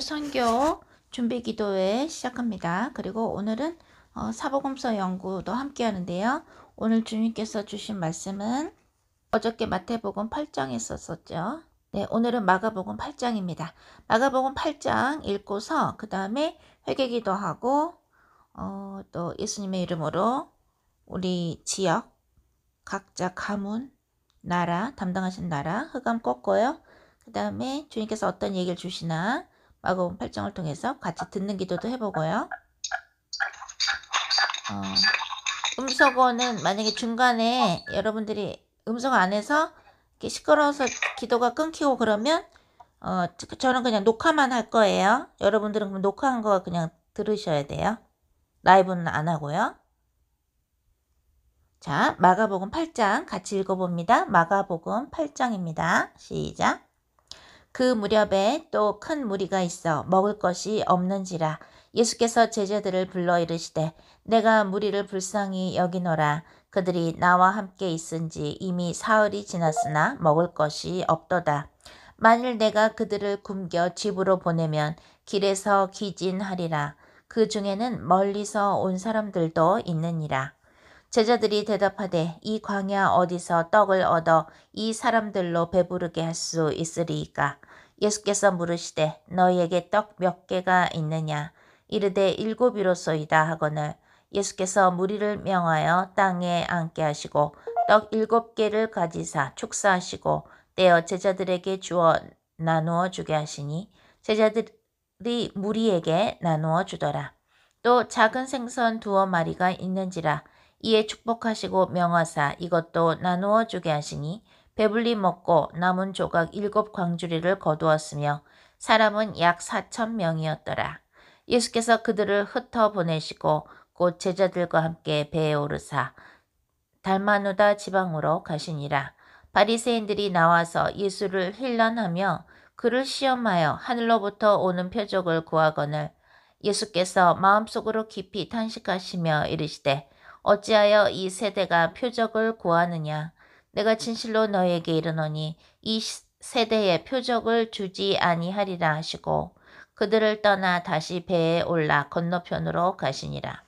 9월 선교 준비 기도회 시작합니다. 그리고 오늘은 어, 사복음서 연구도 함께 하는데요. 오늘 주님께서 주신 말씀은 어저께 마태복음 8장에 썼었죠. 네, 오늘은 마가복음 8장입니다. 마가복음 8장 읽고서 그 다음에 회개기도 하고 어, 또 예수님의 이름으로 우리 지역 각자 가문 나라 담당하신 나라 흑암 꺾고요. 그 다음에 주님께서 어떤 얘기를 주시나 마가복음 8장을 통해서 같이 듣는 기도도 해보고요. 어, 음성어는 만약에 중간에 여러분들이 음성 안에서 시끄러워서 기도가 끊기고 그러면 어, 저는 그냥 녹화만 할 거예요. 여러분들은 그럼 녹화한 거 그냥 들으셔야 돼요. 라이브는 안 하고요. 자, 마가복음 8장 같이 읽어봅니다. 마가복음 8장입니다. 시작. 그 무렵에 또 큰 무리가 있어 먹을 것이 없는지라 예수께서 제자들을 불러 이르시되 내가 무리를 불쌍히 여기노라 그들이 나와 함께 있은지 이미 사흘이 지났으나 먹을 것이 없도다. 만일 내가 그들을 굶겨 집으로 보내면 길에서 기진하리라. 그 중에는 멀리서 온 사람들도 있느니라. 제자들이 대답하되 이 광야 어디서 떡을 얻어 이 사람들로 배부르게 할 수 있으리이까? 예수께서 물으시되 너희에게 떡 몇 개가 있느냐? 이르되 일곱이로소이다 하거늘. 예수께서 무리를 명하여 땅에 앉게 하시고 떡 일곱 개를 가지사 축사하시고 떼어 제자들에게 주어 나누어 주게 하시니 제자들이 무리에게 나누어 주더라. 또 작은 생선 두어 마리가 있는지라 이에 축복하시고 명하사 이것도 나누어 주게 하시니 배불리 먹고 남은 조각 일곱 광주리를 거두었으며 사람은 약 사천 명이었더라. 예수께서 그들을 흩어 보내시고 곧 제자들과 함께 배에 오르사 달마누다 지방으로 가시니라. 바리새인들이 나와서 예수를 힐난하며 그를 시험하여 하늘로부터 오는 표적을 구하거늘 예수께서 마음속으로 깊이 탄식하시며 이르시되 어찌하여 이 세대가 표적을 구하느냐 내가 진실로 너에게 이르노니 이 세대에 표적을 주지 아니하리라 하시고 그들을 떠나 다시 배에 올라 건너편으로 가시니라.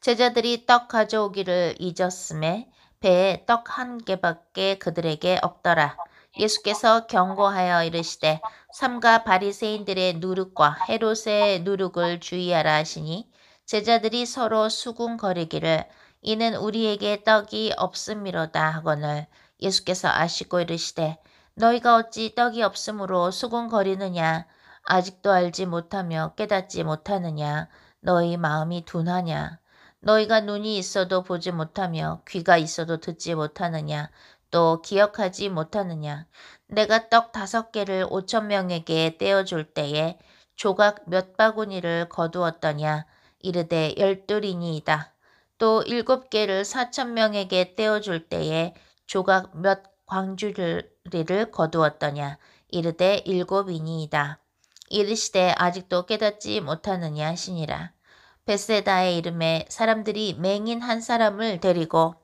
제자들이 떡 가져오기를 잊었음에 배에 떡 한 개밖에 그들에게 없더라. 예수께서 경고하여 이르시되 삼가 바리새인들의 누룩과 헤롯의 누룩을 주의하라 하시니 제자들이 서로 수군거리기를 이는 우리에게 떡이 없음이로다 하거늘 예수께서 아시고 이르시되 너희가 어찌 떡이 없으므로 수군거리느냐? 아직도 알지 못하며 깨닫지 못하느냐? 너희 마음이 둔하냐? 너희가 눈이 있어도 보지 못하며 귀가 있어도 듣지 못하느냐? 또 기억하지 못하느냐? 내가 떡 다섯 개를 오천 명에게 떼어줄 때에 조각 몇 바구니를 거두었더냐 이르되 열둘이니이다. 또 일곱 개를 사천 명에게 떼어줄 때에 조각 몇 광주리를 거두었더냐 이르되 일곱이니이다. 이르시되 아직도 깨닫지 못하느냐 하시니라. 베세다의 이름에 사람들이 맹인 한 사람을 데리고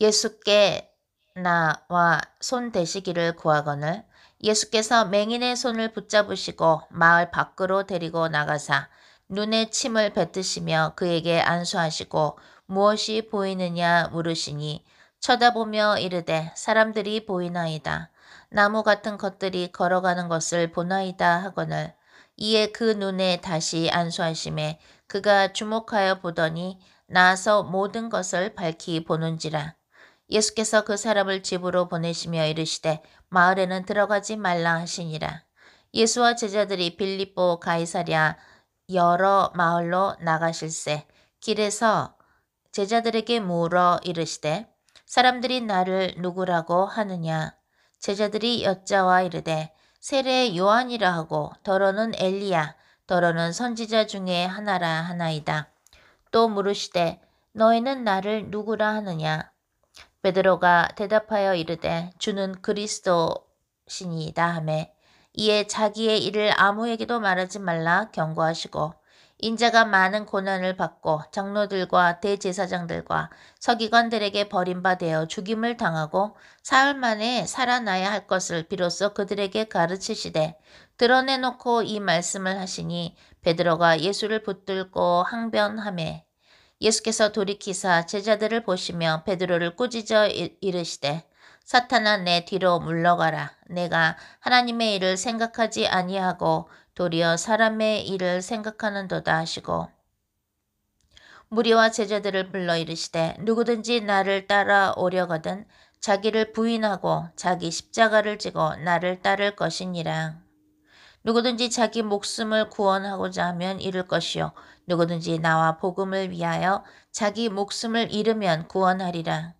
예수께 나와 손 대시기를 구하거늘 예수께서 맹인의 손을 붙잡으시고 마을 밖으로 데리고 나가사 눈에 침을 뱉으시며 그에게 안수하시고 무엇이 보이느냐 물으시니 쳐다보며 이르되 사람들이 보이나이다. 나무 같은 것들이 걸어가는 것을 보나이다 하거늘 이에 그 눈에 다시 안수하심에 그가 주목하여 보더니 나서 모든 것을 밝히 보는지라. 예수께서 그 사람을 집으로 보내시며 이르시되 마을에는 들어가지 말라 하시니라. 예수와 제자들이 빌립보 가이사랴 여러 마을로 나가실세 길에서 제자들에게 물어 이르시되 사람들이 나를 누구라고 하느냐 제자들이 여자와 이르되 세례 요한이라 하고 더러는 엘리야 더러는 선지자 중에 하나라 하나이다. 또 물으시되 너희는 나를 누구라 하느냐 베드로가 대답하여 이르되 주는 그리스도시니이다 하매 이에 자기의 일을 아무에게도 말하지 말라 경고하시고 인자가 많은 고난을 받고 장로들과 대제사장들과 서기관들에게 버림받아 죽임을 당하고 사흘 만에 살아나야 할 것을 비로소 그들에게 가르치시되 드러내놓고 이 말씀을 하시니 베드로가 예수를 붙들고 항변함에 예수께서 돌이키사 제자들을 보시며 베드로를 꾸짖어 이르시되 사탄아 내 뒤로 물러가라. 내가 하나님의 일을 생각하지 아니하고 도리어 사람의 일을 생각하는도다 하시고 무리와 제자들을 불러 이르시되 누구든지 나를 따라오려거든 자기를 부인하고 자기 십자가를 지고 나를 따를 것이니라. 누구든지 자기 목숨을 구원하고자 하면 잃을 것이요 누구든지 나와 복음을 위하여 자기 목숨을 잃으면 구원하리라.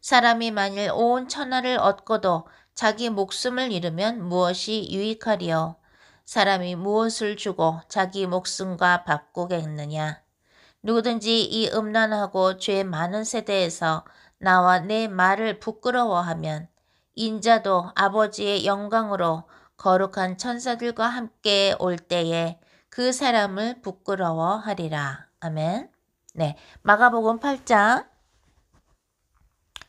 사람이 만일 온 천하를 얻고도 자기 목숨을 잃으면 무엇이 유익하리요? 사람이 무엇을 주고 자기 목숨과 바꾸겠느냐? 누구든지 이 음란하고 죄 많은 세대에서 나와 내 말을 부끄러워하면 인자도 아버지의 영광으로 거룩한 천사들과 함께 올 때에 그 사람을 부끄러워하리라. 아멘. 네. 마가복음 8장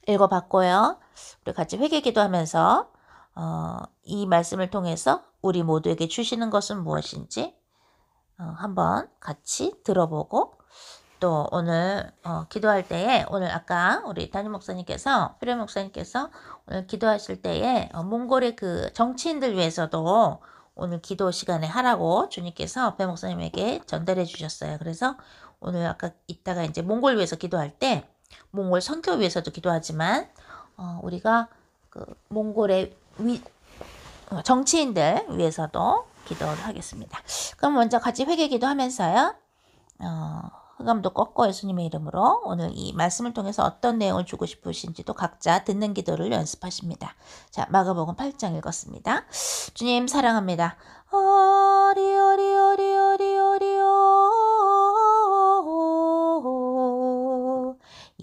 읽어봤고요. 우리 같이 회개 기도하면서 어, 이 말씀을 통해서 우리 모두에게 주시는 것은 무엇인지 어, 한번 같이 들어보고 또 오늘 어, 기도할 때에 오늘 아까 우리 담임 목사님께서 필요 목사님께서 오늘 기도하실 때에 어, 몽골의 그 정치인들 위해서도 오늘 기도 시간에 하라고 주님께서 배 목사님에게 전달해 주셨어요. 그래서 오늘 아까 이따가 이제 몽골 위해서 기도할 때 몽골 선교 위해서도 기도하지만 어, 우리가 그 몽골의 위, 어, 정치인들 위해서도 기도를 하겠습니다. 그럼 먼저 같이 회개 기도하면서요. 어, 흑암도 꺾고 예수님의 이름으로 오늘 이 말씀을 통해서 어떤 내용을 주고 싶으신지도 각자 듣는 기도를 연습하십니다. 자, 마가복음 8장 읽었습니다. 주님 사랑합니다. 어리 어리 어리 어리 어리오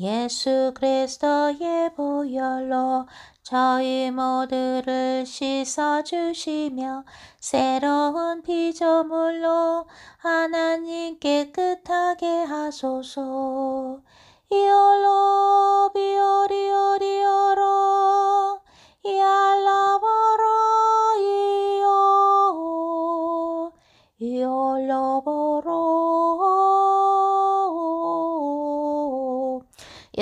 예수 그리스도의 보혈로 저희 모두를 씻어주시며 새로운 피조물로 하나님 깨끗하게 하소서. 이올로 비오리오리오로 이알라보로 이오. 이올로보로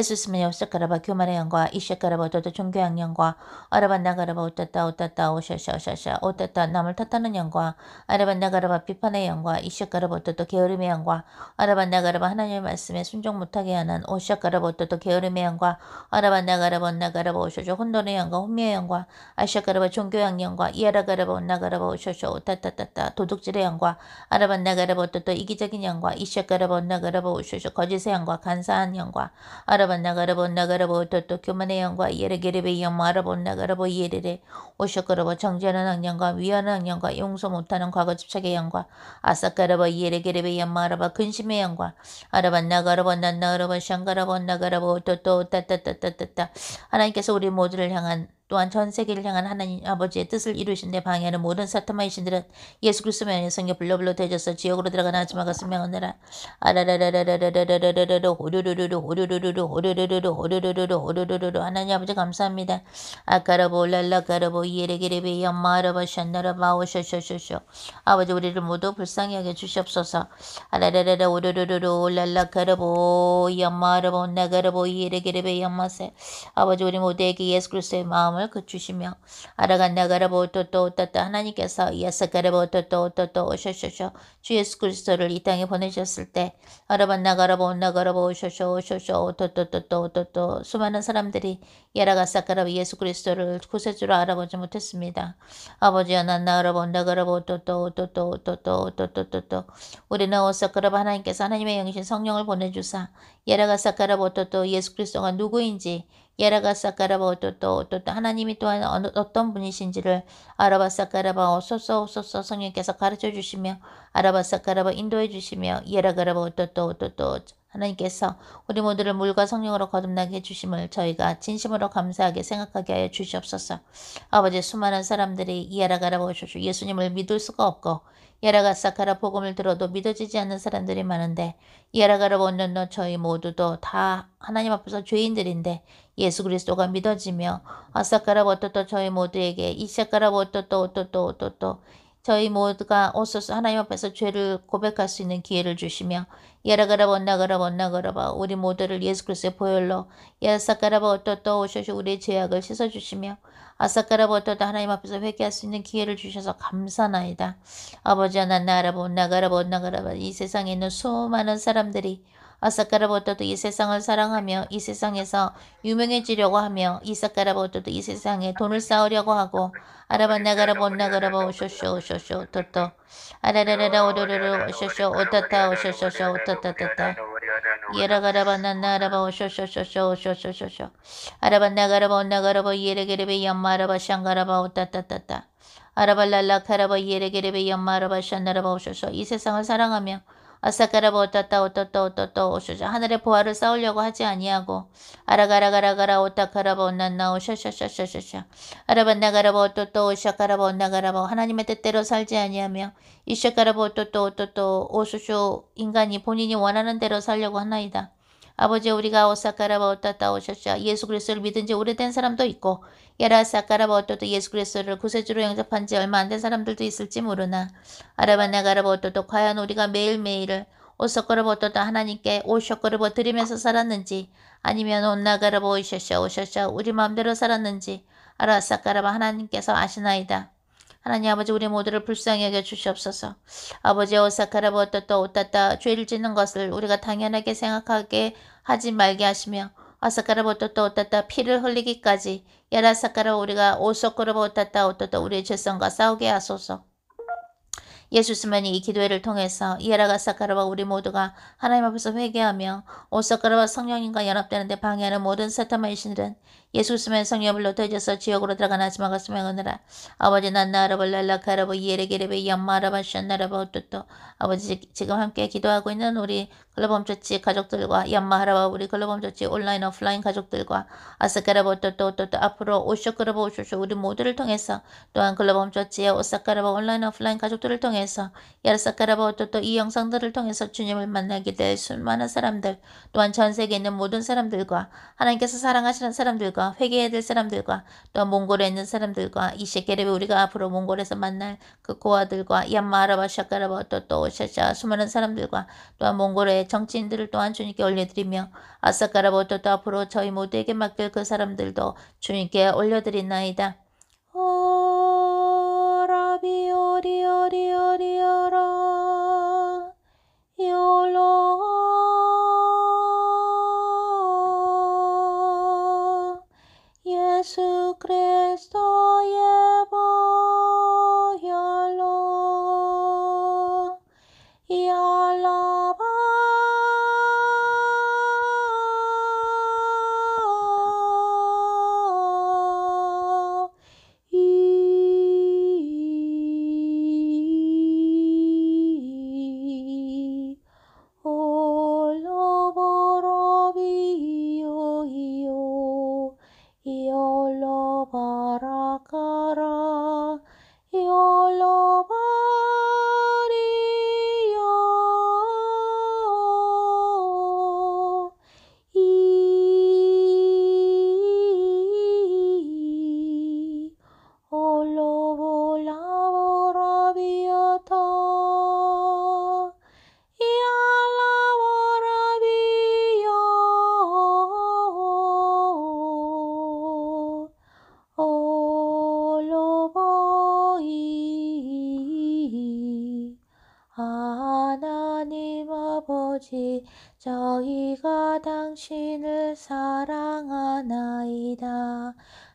예수 스면 여섯가라바 교만의 영과 이ሸ가라바 오따따 종교양 영과 아라반나가라바 오따따 오따따 오샤샤샤샤. 오따따 남을 탓하는 영과. 아라반나가라바 비판의 영과. 이ሸ가라바 오따따 게으름의 영과. 아라반나가라바 하나님의 말씀에 순종 못하게 하는 오샤가라바 오따따 게으름의 영과. 아라반나가라바 나가라바 오쇼쇼 혼돈의 영과. 혼미의 영과. 아샤가라바 종교양 영과. 이아라가라바 온나가라바 오쇼쇼 오따따따따 도둑질의 영과. 아라반나가라바 오따따 이기적인 영과. 이샤가라바 온나가라바 오쇼쇼 거짓의 영과. 간사한 영과. 아라반 나가라본 나가라보 교만의 영과 예레게레베 영 아라본 나가라보 예레레 오셔가라보 정죄하는 악령과 위하는 악령과 용서 못하는 과거 집착의 영과 아사가라보 예레게레베 영 아라바 근심의 영과 아라반 나가라보 난나가라보 샹가라보 나가라보 또또 따따따따따따 하나님께서 우리 모두를 향한 또한 전 세계를 향한 하나님 아버지의 뜻을 이루신 데 방해하는 모든 사탄마의 신들은 예수 그리스도의 안에성에 불러불러 대져서 지옥으로 들어가는 아줌마가 승명하느라. 아라라라라라라라라라라라 호르르르르 호르르르르 호르르르르 호르르르르 호르르르르 하나님 아버지 감사합니다 아까라보 랄라까라보 이에레게레베 엄마라바 샨나라바 오쇼쇼쇼쇼 아버지 우리를 모두 불쌍히 하게 주시옵소서 아라라라라 오르르르르 랄라까라보 엄마라보 나가라보 이에레게레베 엄마세 아버지 우리 모두에게 예수 그리스도의 마음을 마음을 그주시며 아라간나 가라보 또또 또또 하나님께서 예사가라보 또또 또또 오셔셔셔 주 예수 그리스도를 이 땅에 보내셨을 때 아라반나 가라보 나 가라보 오셔셔 오셔셔 또또또또 또또 수많은 사람들이 예라가사가라보 예수 그리스도를 구세주로 알아보지 못했습니다. 아버지여 난 나 가라보 나가라보 또또 또또 또또 또또 또또 우리는 오사가라보 하나님께서 하나님의 영신 성령을 보내주사 예라가사가라보 또또 예수 그리스도가 누구인지 예라가사까라바 오또또 오또또 하나님이 또한 어떤 분이신지를 아라바사까라바 오소서 오소서 성령께서 가르쳐 주시며 아라바사까라바 인도해 주시며 예라가라바 오또또 오또또 하나님께서 우리 모두를 물과 성령으로 거듭나게 해주심을 저희가 진심으로 감사하게 생각하게 하여 주시옵소서. 아버지 수많은 사람들이 이아라가라 보셔서 예수님을 믿을 수가 없고 이아라가 사카라 복음을 들어도 믿어지지 않는 사람들이 많은데 보는 너 저희 모두도 다 하나님 앞에서 죄인들인데 예수 그리스도가 믿어지며 아사카라 보토또 저희 모두에게 이샤카라 보토또 오토또 오토또 저희 모두가 오소서 하나님 앞에서 죄를 고백할 수 있는 기회를 주시며 야라가라 번나가라 번나가라바 우리 모두를 예수 그리스도의 보혈로 야사카라바 어떠또 오셔서 우리의 죄악을 씻어주시며 아사카라바 어떠또 하나님 앞에서 회개할 수 있는 기회를 주셔서 감사나이다. 아버지 하나 나라바 나가라바 나가라바 이 세상에 있는 수많은 사람들이 아사카라보토도 이 세상을 사랑하며 이 세상에서 유명해지려고 하며 이사카라보토도 이 세상에 돈을 쌓으려고 하고 아라반나가라 본나가라바 오쇼쇼 오쇼쇼 토토 아라라라라 오르르르 오쇼쇼 오타타 오쇼쇼쇼 오타타타타 예라가라바나나라바 오쇼쇼쇼쇼 오쇼쇼쇼쇼 아라반나가라바 온나가라바 예레게레베 얌마라바 샹가라바 오타타타타 아라발랄라카라바 예레게레베 얌마라바 샨나라바 오쇼쇼 이 세상을 사랑하며 아사카라보 오따따 오또또 오또또 오쇼쇼 하늘의 보화를 쌓으려고 하지 아니하고 아라가라가라가라 오타카라보 온난나 오쇼쇼쇼쇼쇼 아라반나가라보 오또또 오샤카라보 온나가라보 하나님의 뜻대로 살지 아니하며 이샤카라보 오또또 오또또 오쇼쇼 인간이 본인이 원하는 대로 살려고 하나이다. 아버지 우리가 오사카라바 오따따 오셨샤 예수 그리스도를 믿은 지 오래된 사람도 있고 야라사카라바 오또또 예수 그리스도를 구세주로 영접한 지 얼마 안 된 사람들도 있을지 모르나 아라바나가라바 오또또 과연 우리가 매일매일을 오사카라바 오또또 하나님께 오셔거르버 드리면서 살았는지 아니면 온나가라바 오셔샤 오셔샤 우리 마음대로 살았는지 아라사카라바 하나님께서 아시나이다. 하나님 아버지 우리 모두를 불쌍히 여겨 주시옵소서. 아버지 오사카라바 오또또 오따따 죄를 짓는 것을 우리가 당연하게 생각하게 하지 말게 하시며 아사카라보토또 오따따 피를 흘리기까지 야라사카라 우리가 오소코르보 오따따 오또또 우리의 죄성과 싸우게 하소서. 예수스만이 이 기도회를 통해서 이에라가 사카라와 우리 모두가 하나님 앞에서 회개하며 오사카라와 성령님과 연합되는데 방해하는 모든 사탄의 신들은 예수스만 성령을 노태져서 지옥으로 들어가나 지마가 수명하느라 아버지 난나라볼 랄라카라보 이에레게레베 양마라바 샨나라바 오뚜또 아버지 지금 함께 기도하고 있는 우리 글로범조치 가족들과 얀마하라바 우리 글로범조치 온라인 오프라인 가족들과 아스카라바 오뚜또 오뚜또 앞으로 오쇼크라바 오쇼쇼 우리 모두를 통해서 또한 글로범조치의 오사카라바 온라인 오프라인 가족들을 통해서 야르사카라바 오뚜또 이 영상들을 통해서 주님을 만나게 될 수많은 사람들 또한 전 세계에 있는 모든 사람들과 하나님께서 사랑하시는 사람들과 사람들과 회개해야 될 사람들과 또 몽골에 있는 사람들과 이셰케레베 우리가 앞으로 몽골에서 만날 그 고아들과 얀마라바 샤카라바 또또 샤샤 수많은 사람들과 또한 몽골의 정치인들을 또한 주님께 올려드리며 아사카라바 또또 앞으로 저희 모두에게 맡길 그 사람들도 주님께 올려드리나이다. 오 라비오리오리오리오라 요로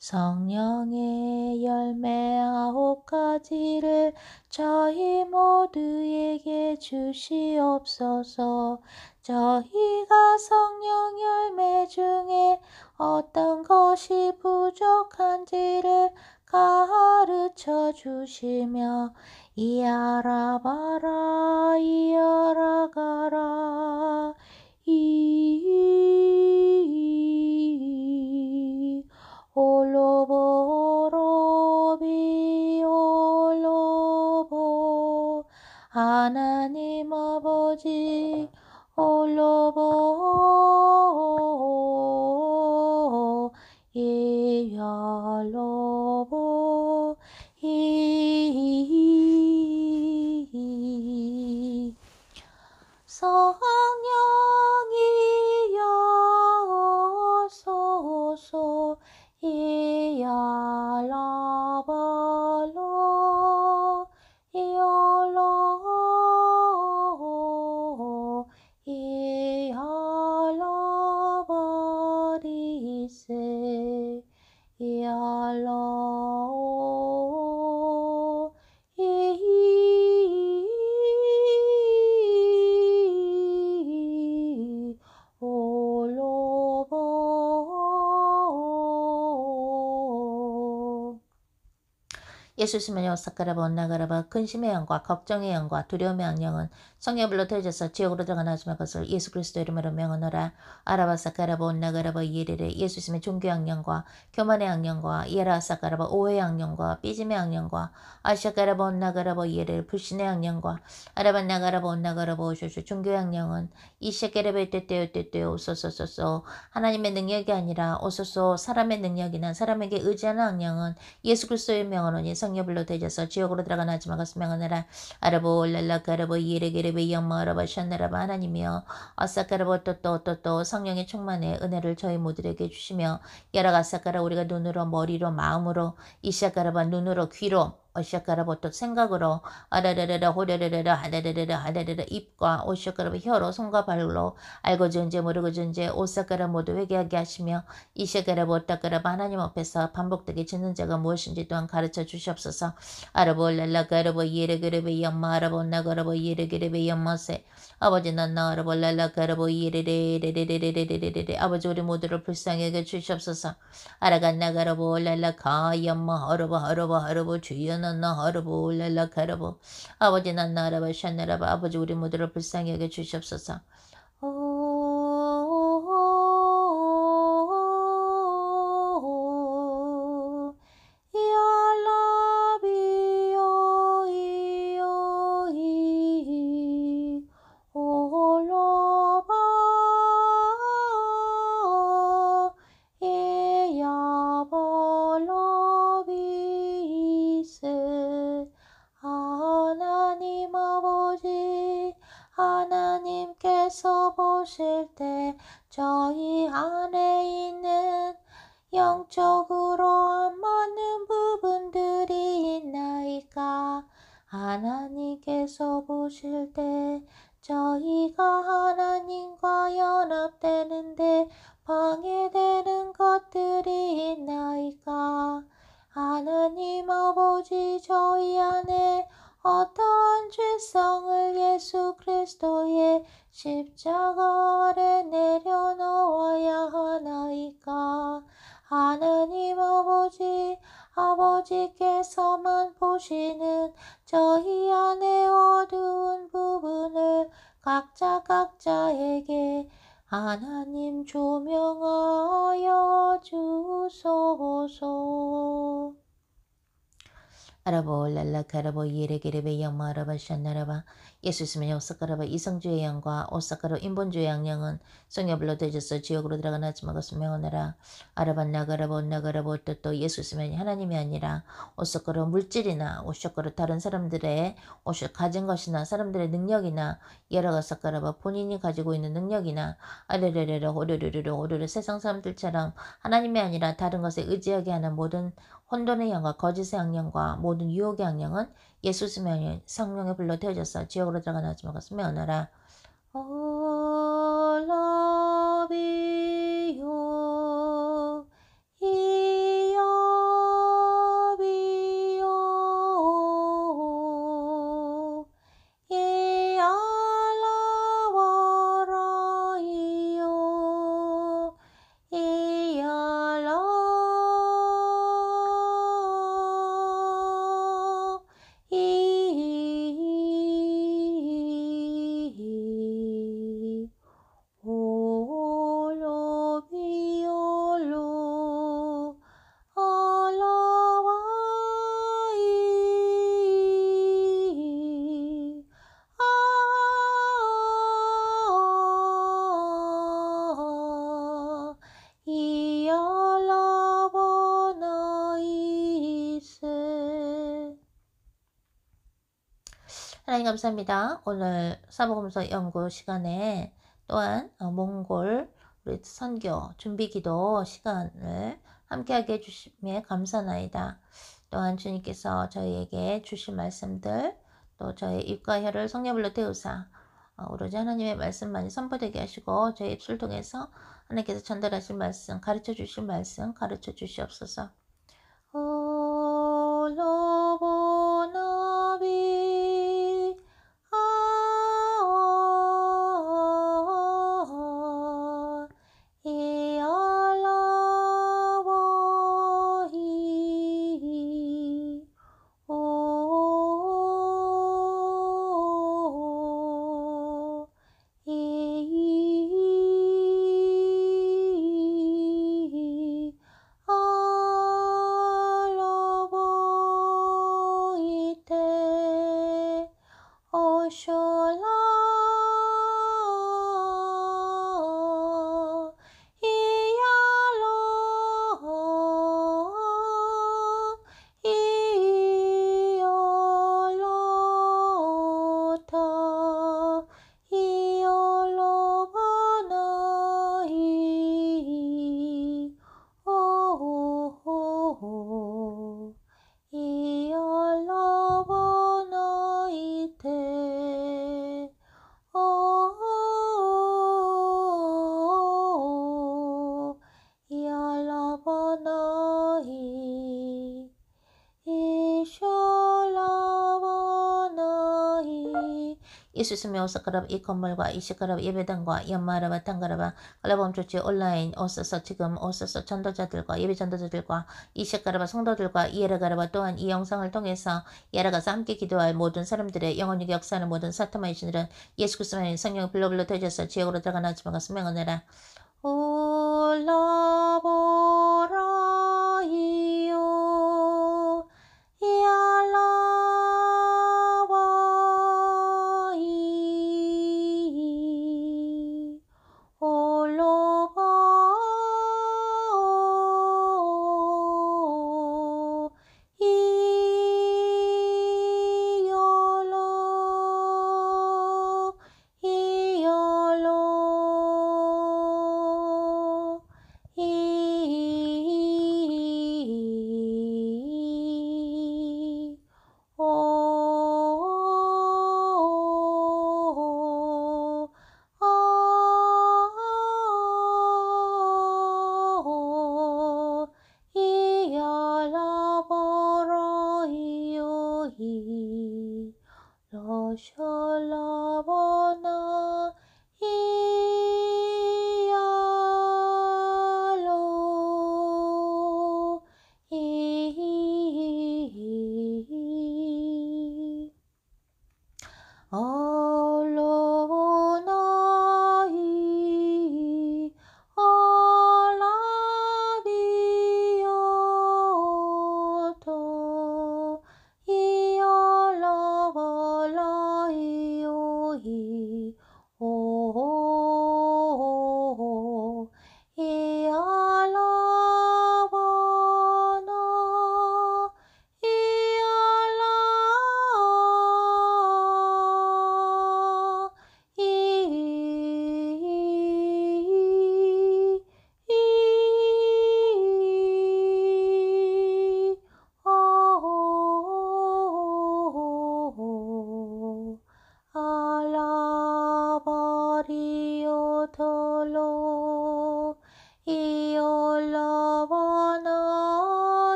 성령의 열매 아홉 가지를 저희 모두에게 주시옵소서. 저희가 성령 열매 중에 어떤 것이 부족한지를 가르쳐 주시며 이알아봐라 이알아가라 이 올로보 로비 올로보. 하나님 아버지 올로보. 예열로 예수 스면요 사카라바 온나가라바 근심의 영과 걱정의 영과 두려움의 악령은 성령불로 터져서 지옥으로 들어가나 하지만 것을 예수 그리스도 이름으로 명하노라. 아라바 사카라바 온나가라바 예레레 예수 스면 종교 악령과 교만의 악령과 예라 사카라바 오해의 악령과 삐짐의 악령과 아샤카라바 온나가라바 예레 불신의 악령과 아라바 나가라바 온나가라바 오쇼쇼 종교의 악령은 이샤케레베 때때요 때때요 오소소소소 하나님의 능력이 아니라 오소소 사람의 능력이나 사람에게 의지하는 악령은 예수 그리스도의 명하노니 성 녀불로 되져서 지옥으로 들어가나 하지만 것을 명하노라. 아라보 랄라카라보 예레게레베 영마라바 샨나라바 하나님이여. 아사카라보 또또또또 성령의 충만에 은혜를 저희 모두에게 주시며 야라가사카라 우리가 눈으로 머리로 마음으로 이샤카라바 눈으로 귀로 어시아까라부터 생각으로 아라라라라 호레레레라 하레레레라 하레레레 입과 오시아까라 혀로 손과 발로 알고 존재 모르고 존재 오사까라 모두 회개하게 하시며 보따까라 하나님 앞에서 반복되게 짓는 자가 무엇인지 또한 가르쳐 주시옵소서. 아라보 랄라까라보 예레그레베 엄마 아라보 나가라보 예레그레베 엄마세 아버지 난나 아라보 랄라까라보 예레레레레레레레레레레 아버지 우리 모두를 여겨 주시옵소서. 아라간 나 가라보 랄라카 엄마 하라보 하라보 하라보 주여 난나 하라보 랄라 가라보 아버지 난나 하라바 샤나라바 아버지 우리 모두를 여겨 주시옵소서. 하 어떠한 죄성을 예수 그리스도의 십자가 아래 내려놓아야 하나이까 하나님 아버지 아버지께서만 보시는 저희 안에 어두운 부분을 각자 각자에게 하나님 조명하여 주소서. அரபோ லல்ல கரபோ ஈரகிரவை அம்மா ரவ சன்னரவா 예수 스면 오사카라바 이성주의 양과 오사카로 인본주의 양령은 성녀불로 되져서 지옥으로 들어가나 것을 명하느라. 아라바 나가라보 나가라보 또또 예수 스면 하나님이 아니라 오사카로 물질이나 오사카로 다른 사람들의 오사 가진 것이나 사람들의 능력이나 여러가사카라바 본인이 가지고 있는 능력이나 아르르르르 호르르르르 호르르 세상 사람들처럼 하나님이 아니라 다른 것에 의지하게 하는 모든 혼돈의 영과 거짓의 악령과 모든 유혹의 악령은 예수 스명의 성령의 불로 태워져서 지옥으로 들어가나 하지 말고 면하라. 올라비요 하나님 감사합니다. 오늘 사복음서 연구 시간에 또한 어, 몽골 우리 선교 준비기도 시간을 함께하게 해주심에 감사나이다. 또한 주님께서 저희에게 주신 말씀들 또 저희 입과 혀를 성령불로 태우사 어, 오로지 하나님의 말씀만이 선포되게 하시고 저희 입술 통해서 하나님께서 전달하신 말씀 가르쳐 주신 말씀 가르쳐 주시옵소서. 올로 예수스미 오사카랍 이 건물과 이 시카랍 예배당과 연마라바 tan가라바 갈라범 조치 온라인 오서서 지금 오서서 전도자들과 예배 전도자들과 이 시카라바 성도들과 이에라가라바 또한 이 영상을 통해서 예라가서 함께 기도할 모든 사람들의 영혼이 역사하는 모든 사타마의 신들은 예수 그리스도의 성령 빌로빌로 되져서 지옥으로 들어가 나지마가 수명하느라. 올라보라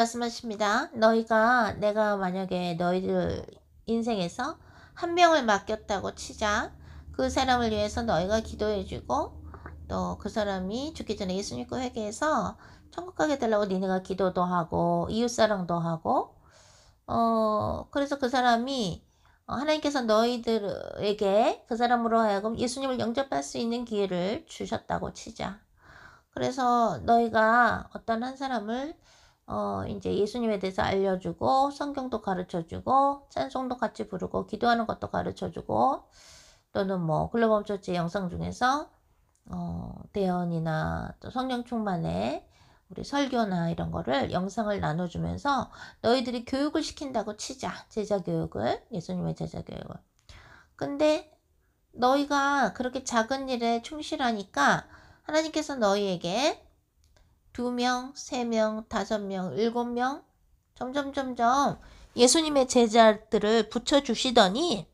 말씀하십니다. 너희가 내가 만약에 너희들 인생에서 한 명을 맡겼다고 치자. 그 사람을 위해서 너희가 기도해주고 또 그 사람이 죽기 전에 예수 믿고 회개해서 천국 가게 되려고 니네가 기도도 하고 이웃사랑도 하고 어 그래서 그 사람이 어, 하나님께서 너희들에게 그 사람으로 하여금 예수님을 영접할 수 있는 기회를 주셨다고 치자. 그래서 너희가 어떤 한 사람을 어, 이제 예수님에 대해서 알려주고, 성경도 가르쳐주고, 찬송도 같이 부르고, 기도하는 것도 가르쳐주고, 또는 뭐, 글로벌 처치 영상 중에서, 어, 대언이나 또 성령 충만의 우리 설교나 이런 거를 영상을 나눠주면서 너희들이 교육을 시킨다고 치자. 제자 교육을. 예수님의 제자 교육을. 근데 너희가 그렇게 작은 일에 충실하니까 하나님께서 너희에게 두 명, 세 명, 다섯 명, 일곱 명 점점 점점 예수님의 제자들을 붙여 주시더니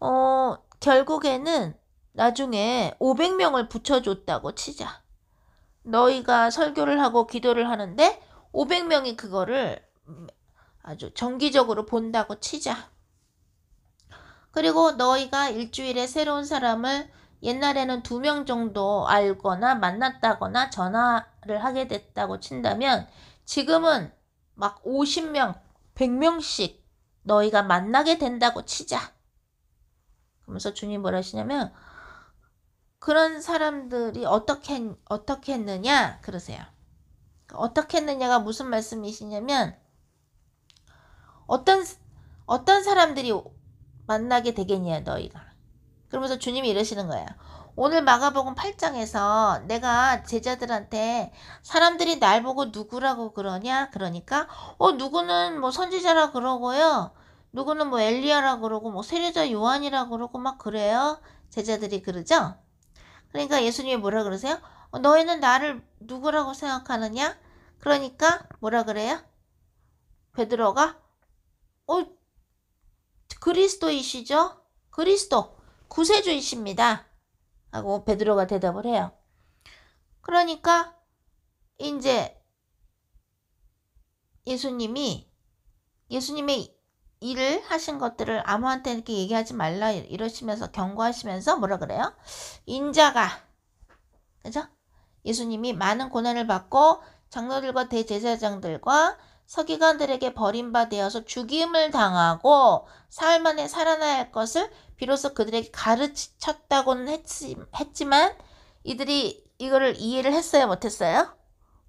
어 결국에는 나중에 500명을 붙여줬다고 치자. 너희가 설교를 하고 기도를 하는데 500명이 그거를 아주 정기적으로 본다고 치자. 그리고 너희가 일주일에 새로운 사람을 옛날에는 두 명 정도 알거나 만났다거나 전화를 하게 됐다고 친다면 지금은 막 50명, 100명씩 너희가 만나게 된다고 치자. 그러면서 주님 뭐라 하시냐면 그런 사람들이 어떻게 어떻게 했느냐 그러세요. 어떻게 했느냐가 무슨 말씀이시냐면 어떤 어떤 사람들이 만나게 되겠냐 너희가. 그러면서 주님이 이러시는 거예요. 오늘 마가복음 8장에서 내가 제자들한테 사람들이 날 보고 누구라고 그러냐? 그러니까 어 누구는 뭐 선지자라 그러고요. 누구는 뭐 엘리야라 그러고 뭐 세례자 요한이라 그러고 막 그래요. 제자들이 그러죠? 그러니까 예수님이 뭐라 그러세요? 어, 너희는 나를 누구라고 생각하느냐? 그러니까 뭐라 그래요? 베드로가 어 그리스도이시죠? 그리스도 구세주이십니다. 하고 베드로가 대답을 해요. 그러니까 이제 예수님이 예수님의 일을 하신 것들을 아무한테 이렇게 얘기하지 말라 이러시면서 경고하시면서 뭐라 그래요? 인자가 그죠? 예수님이 많은 고난을 받고 장로들과 대제사장들과 서기관들에게 버림받아서 죽임을 당하고 사흘 만에 살아나야 할 것을 비로소 그들에게 가르쳤다고는 했지, 했지만 이들이 이거를 이해를 했어요 못했어요?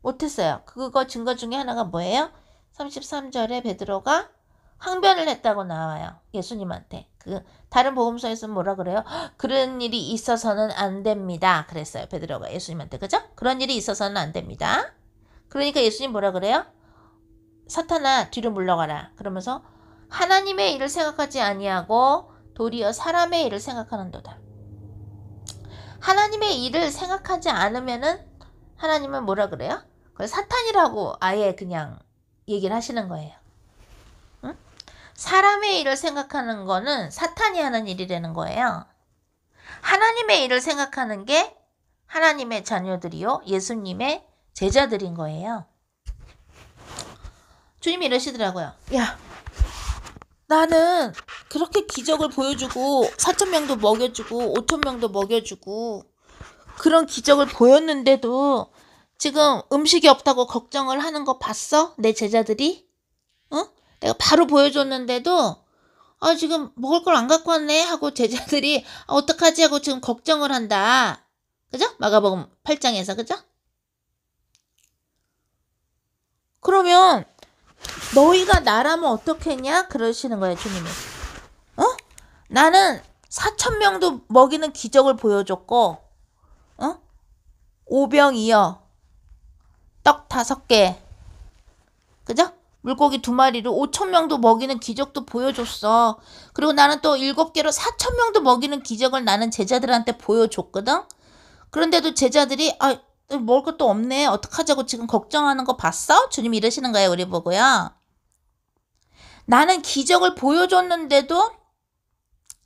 못했어요. 그거 증거 중에 하나가 뭐예요? 33절에 베드로가 항변을 했다고 나와요. 예수님한테. 그 다른 복음서에서는 뭐라 그래요? 그런 일이 있어서는 안 됩니다. 그랬어요. 베드로가 예수님한테. 그죠? 그런 일이 있어서는 안 됩니다. 그러니까 예수님 뭐라 그래요? 사탄아 뒤로 물러가라. 그러면서 하나님의 일을 생각하지 아니하고 도리어 사람의 일을 생각하는도다. 하나님의 일을 생각하지 않으면은 하나님은 뭐라 그래요? 그걸 사탄이라고 아예 그냥 얘기를 하시는 거예요. 응? 사람의 일을 생각하는 거는 사탄이 하는 일이라는 거예요. 하나님의 일을 생각하는 게 하나님의 자녀들이요. 예수님의 제자들인 거예요. 주님이 이러시더라고요. 야, 나는 그렇게 기적을 보여주고 4천 명도 먹여주고 5천 명도 먹여주고 그런 기적을 보였는데도 지금 음식이 없다고 걱정을 하는 거 봤어? 내 제자들이? 어? 내가 바로 보여줬는데도 아 지금 먹을 걸 안 갖고 왔네 하고 제자들이 아, 어떡하지 하고 지금 걱정을 한다. 그죠? 마가복음 8장에서 그죠? 그러면 너희가 나라면 어떻겠냐? 그러시는 거예요, 주님이. 어? 나는 4천 명도 먹이는 기적을 보여줬고, 어? 오병이어, 떡 다섯 개, 그죠? 물고기 두 마리로 5천 명도 먹이는 기적도 보여줬어. 그리고 나는 또 일곱 개로 4천 명도 먹이는 기적을 나는 제자들한테 보여줬거든. 그런데도 제자들이 아 먹을 것도 없네. 어떡하자고 지금 걱정하는 거 봤어? 주님 이러시는 거예요, 우리 보고요. 나는 기적을 보여줬는데도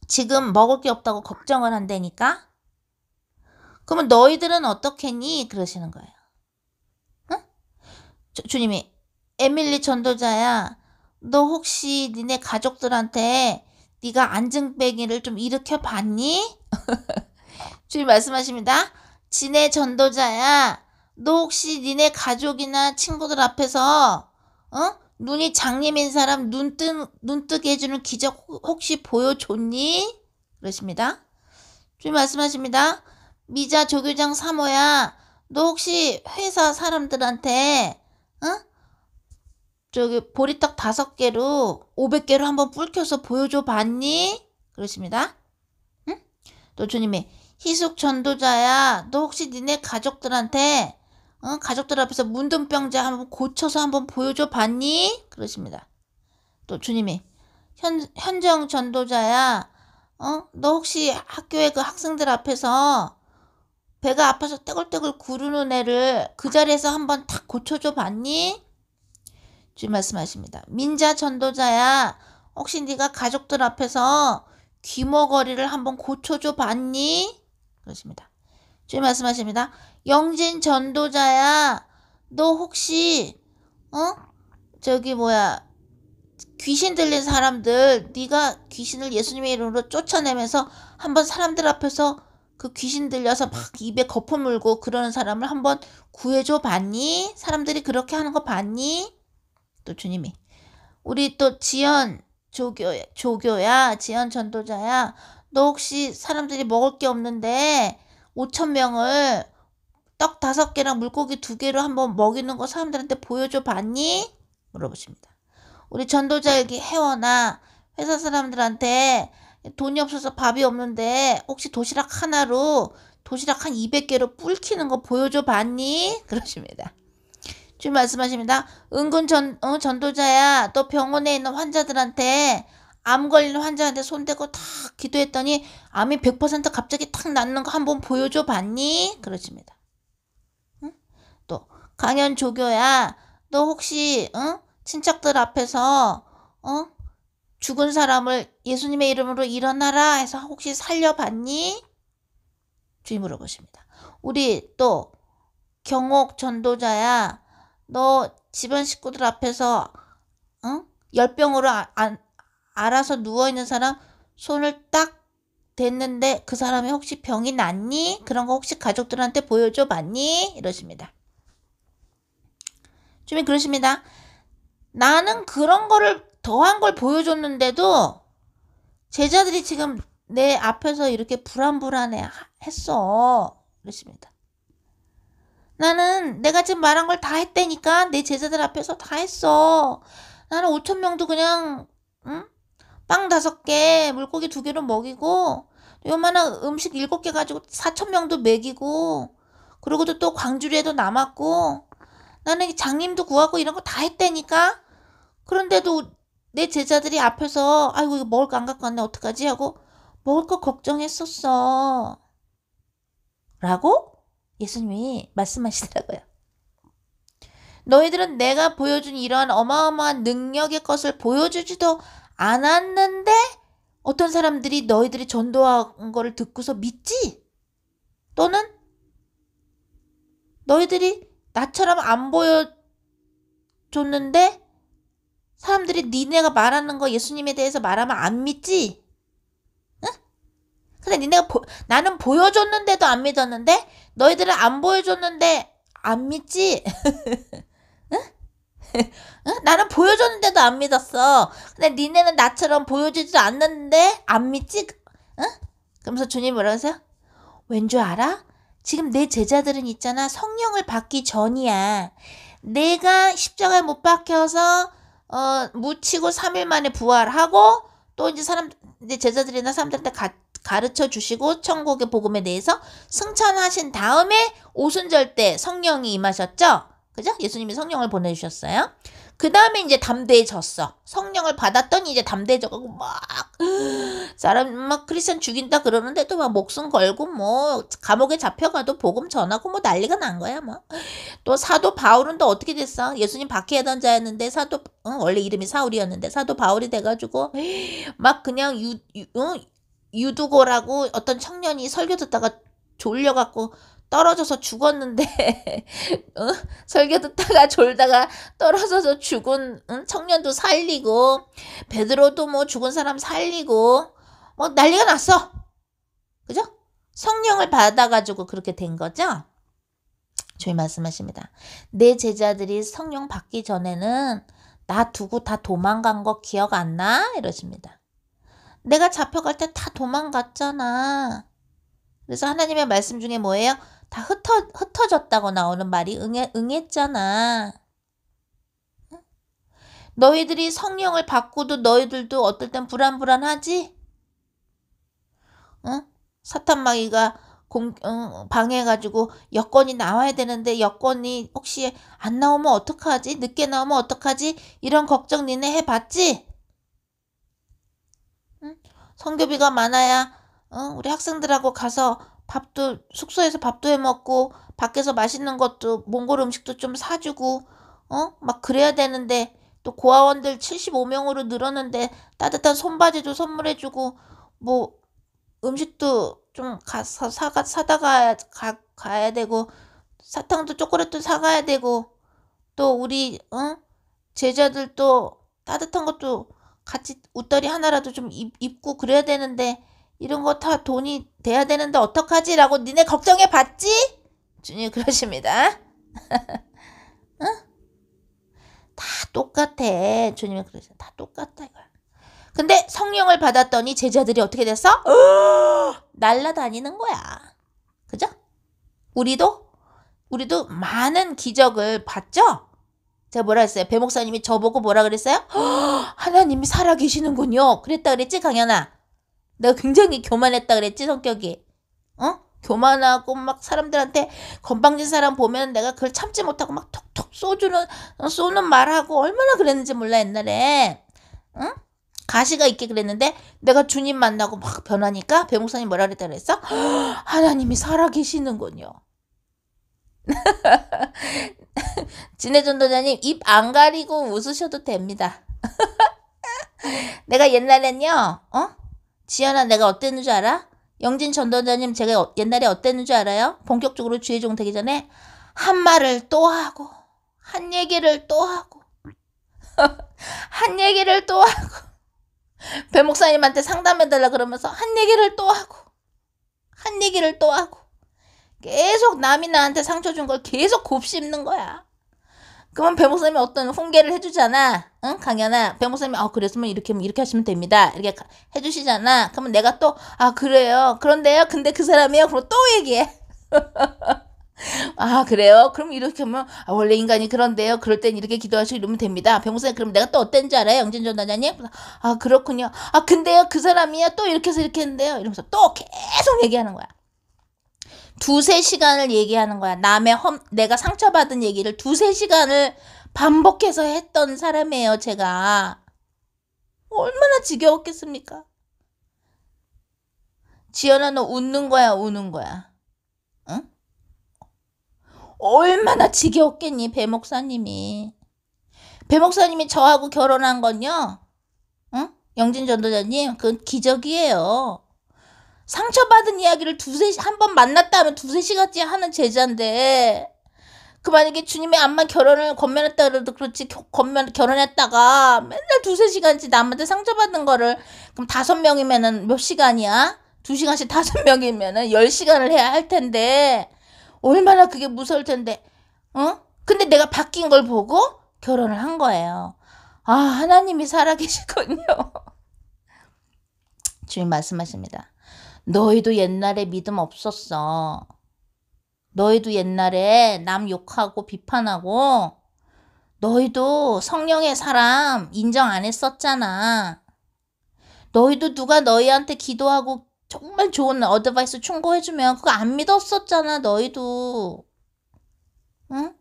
지금 먹을 게 없다고 걱정을 한다니까? 그러면 너희들은 어떻겠니? 그러시는 거예요. 응? 주, 주님이 에밀리 전도자야. 너 혹시 니네 가족들한테 네가 안증뱅이를 좀 일으켜 봤니? 주님 말씀하십니다. 지네 전도자야. 너 혹시 니네 가족이나 친구들 앞에서 어? 눈이 장님인 사람 눈뜨, 눈뜨게 해주는 기적 혹시 보여줬니? 그러십니다. 주님 말씀하십니다. 미자 조교장 사모야, 너 혹시 회사 사람들한테, 어? 저기 보리떡 다섯 개로 500개로 한번 불켜서 보여줘 봤니? 그러십니다. 응? 또 주님이 희숙 전도자야, 너 혹시 니네 가족들한테 어? 가족들 앞에서 문둥병자 한번 고쳐서 한번 보여줘 봤니? 그러십니다. 또 주님이 현, 현정 전도자야 어? 너 혹시 학교의 그 학생들 앞에서 배가 아파서 떼굴떼굴 구르는 애를 그 자리에서 한번 탁 고쳐줘 봤니? 주님 말씀하십니다. 민자 전도자야 혹시 네가 가족들 앞에서 귀머거리를 한번 고쳐줘 봤니? 그러십니다. 주님 말씀하십니다. 영진 전도자야, 너 혹시 어 저기 뭐야 귀신 들린 사람들 네가 귀신을 예수님의 이름으로 쫓아내면서 한번 사람들 앞에서 그 귀신 들려서 막 입에 거품 물고 그러는 사람을 한번 구해줘 봤니? 사람들이 그렇게 하는 거 봤니? 또 주님이 우리 또 지연 조교 조교야 지연 전도자야 너 혹시 사람들이 먹을 게 없는데 5천 명을 떡 다섯 개랑 물고기 두 개로 한번 먹이는 거 사람들한테 보여줘 봤니? 물어보십니다. 우리 전도자 여기 회원아 회사 사람들한테 돈이 없어서 밥이 없는데 혹시 도시락 하나로 도시락 한 200개로 뿔키는 거 보여줘 봤니? 그러십니다. 주님 말씀하십니다. 은근 전, 어, 전도자야 또 병원에 있는 환자들한테 암 걸리는 환자한테 손대고 탁 기도했더니 암이 100% 갑자기 탁 낫는 거 한번 보여줘 봤니? 그러십니다. 응? 또 강연 조교야 너 혹시 응? 친척들 앞에서 어? 죽은 사람을 예수님의 이름으로 일어나라 해서 혹시 살려봤니? 주님 물어보십니다. 우리 또 경옥 전도자야 너 집안 식구들 앞에서 어? 열병으로 아, 안, 알아서 누워있는 사람 손을 딱 댔는데 그 사람이 혹시 병이 낫니? 그런 거 혹시 가족들한테 보여줘 봤니? 이러십니다. 주님 그러십니다. 나는 그런 거를 더한 걸 보여줬는데도 제자들이 지금 내 앞에서 이렇게 불안불안해 했어. 그러십니다. 나는 내가 지금 말한 걸 다 했다니까 내 제자들 앞에서 다 했어. 나는 5천 명도 그냥 응? 빵 다섯 개, 물고기 두 개로 먹이고 요만한 음식 일곱 개 가지고 4천 명도 먹이고 그러고도 또 광주리에도 남았고 나는 장님도 구하고 이런 거 다 했다니까? 그런데도 내 제자들이 앞에서 아이고 이거 먹을 거 안 갖고 왔네. 어떡하지? 하고 먹을 거 걱정했었어. 라고 예수님이 말씀하시더라고요. 너희들은 내가 보여준 이러한 어마어마한 능력의 것을 보여주지도 않았는데 어떤 사람들이 너희들이 전도한 거를 듣고서 믿지? 또는 너희들이 나처럼 안 보여줬는데 사람들이 니네가 말하는 거 예수님에 대해서 말하면 안 믿지? 응? 근데 니네가 보, 나는 보여줬는데도 안 믿었는데 너희들은 안 보여줬는데 안 믿지? 응? 응? 나는 보여줬는데도 안 믿었어. 근데 니네는 나처럼 보여주지도 않는데 안 믿지? 응? 그러면서 주님 뭐라 하세요? 왠 줄 알아? 지금 내 제자들은 있잖아. 성령을 받기 전이야. 내가 십자가에 못 박혀서 어, 묻히고 3일 만에 부활하고 또 이제 사람 이제 제자들이나 사람들한테 가, 가르쳐 주시고 천국의 복음에 대해서 승천하신 다음에 오순절 때 성령이 임하셨죠? 그죠? 예수님이 성령을 보내주셨어요. 그 다음에 이제 담대해졌어. 성령을 받았더니 이제 담대해져가고 막 사람 막 크리스천 죽인다 그러는데도 막 목숨 걸고 뭐 감옥에 잡혀가도 복음 전하고 뭐 난리가 난 거야 뭐. 또 사도 바울은 또 어떻게 됐어? 예수님 박해하던 자였는데 사도 어, 원래 이름이 사울이었는데 사도 바울이 돼가지고 막 그냥 유, 유 어? 유두고라고 어떤 청년이 설교 듣다가 졸려갖고 떨어져서 죽었는데 어? 설교 듣다가 졸다가 떨어져서 죽은 응? 청년도 살리고 베드로도 뭐 죽은 사람 살리고 뭐 난리가 났어. 그죠? 성령을 받아가지고 그렇게 된 거죠. 주님 말씀하십니다. 내 제자들이 성령 받기 전에는 나 두고 다 도망간 거 기억 안 나? 이러십니다. 내가 잡혀갈 때 다 도망갔잖아. 그래서 하나님의 말씀 중에 뭐예요? 다 흩어, 흩어졌다고 나오는 말이 응해, 응했잖아. 너희들이 성령을 받고도 너희들도 어떨 땐 불안불안하지? 응? 사탄마귀가 공, 응, 방해해가지고 여권이 나와야 되는데 여권이 혹시 안 나오면 어떡하지? 늦게 나오면 어떡하지? 이런 걱정 니네 해봤지? 응? 성교비가 많아야 응? 우리 학생들하고 가서 밥도 숙소에서 밥도 해 먹고 밖에서 맛있는 것도 몽골 음식도 좀 사주고 어? 막 그래야 되는데 또 고아원들 75명으로 늘었는데 따뜻한 손바지도 선물해주고 뭐 음식도 좀 가서 사가 사다가 가, 가야 되고 사탕도 초콜릿도 사가야 되고 또 우리 어 제자들 또 따뜻한 것도 같이 웃다리 하나라도 좀 입, 입고 그래야 되는데 이런 거 다 돈이 돼야 되는데 어떡하지 라고 니네 걱정해 봤지? 주님 그러십니다. 응? 다 똑같아. 주님이 그러세요. 다 똑같다 이거야. 근데 성령을 받았더니 제자들이 어떻게 됐어? 날라다니는 거야. 그죠? 우리도 우리도 많은 기적을 봤죠? 제가 뭐라 했어요? 배 목사님이 저보고 뭐라 그랬어요? 하나님이 살아계시는군요. 그랬다 그랬지, 강연아? 내가 굉장히 교만했다 그랬지, 성격이. 어? 교만하고 막 사람들한테 건방진 사람 보면 내가 그걸 참지 못하고 막 톡톡 쏘주는, 쏘는 말하고 얼마나 그랬는지 몰라, 옛날에. 응? 가시가 있게 그랬는데 내가 주님 만나고 막 변하니까 배 목사님 뭐라 그랬다 그랬어? 하나님이 살아계시는군요. 진해전도자님 입 안 가리고 웃으셔도 됩니다. 내가 옛날엔요, 어? 지연아 내가 어땠는 줄 알아? 영진 전도자님 제가 어- 옛날에 어땠는 줄 알아요? 본격적으로 주의종 되기 전에 한 말을 또 하고 한 얘기를 또 하고 한 얘기를 또 하고 배 목사님한테 상담해달라 그러면서 한 얘기를 또 하고 한 얘기를 또 하고 계속 남이 나한테 상처 준 걸 계속 곱씹는 거야. 그러면 배 목사님이 어떤 훈계를 해주잖아. 응? 강연아. 배 목사님이, 아, 그랬으면 이렇게, 이렇게 하시면 됩니다. 이렇게 가- 해주시잖아. 그러면 내가 또, 아, 그래요. 그런데요. 근데 그 사람이요. 그럼 또 얘기해. 아, 그래요? 그럼 이렇게 하면, 아, 원래 인간이 그런데요. 그럴 땐 이렇게 기도하시고 이러면 됩니다. 배 목사님, 그럼 내가 또 어땠는지 알아요? 영진 전단장님? 아, 그렇군요. 아, 근데요. 그 사람이요. 또 이렇게 해서 이렇게 했는데요. 이러면서 또 계속 얘기하는 거야. 두세 시간을 얘기하는 거야. 남의 험, 내가 상처받은 얘기를 두세 시간을 반복해서 했던 사람이에요, 제가. 얼마나 지겨웠겠습니까? 지연아, 너 웃는 거야, 우는 거야? 응? 얼마나 지겨웠겠니, 배 목사님이. 배 목사님이 저하고 결혼한 건요, 응? 영진 전도자님, 그건 기적이에요. 상처받은 이야기를 두세 한 번 만났다 하면 두세 시간째 하는 제자인데 그 만약에 주님의 암만 결혼을 건면했다 그래도 그렇지 겨- 건면 결혼했다가 맨날 두세 시간째 남한테 상처받은 거를 그럼 다섯 명이면은 몇 시간이야? 두 시간씩 다섯 명이면은 열 시간을 해야 할 텐데 얼마나 그게 무서울 텐데 어? 근데 내가 바뀐 걸 보고 결혼을 한 거예요. 아 하나님이 살아계시군요. 주님 말씀하십니다. 너희도 옛날에 믿음 없었어. 너희도 옛날에 남 욕하고 비판하고 너희도 성령의 사람 인정 안 했었잖아. 너희도 누가 너희한테 기도하고 정말 좋은 어드바이스 충고해주면 그거 안 믿었었잖아, 너희도. 응?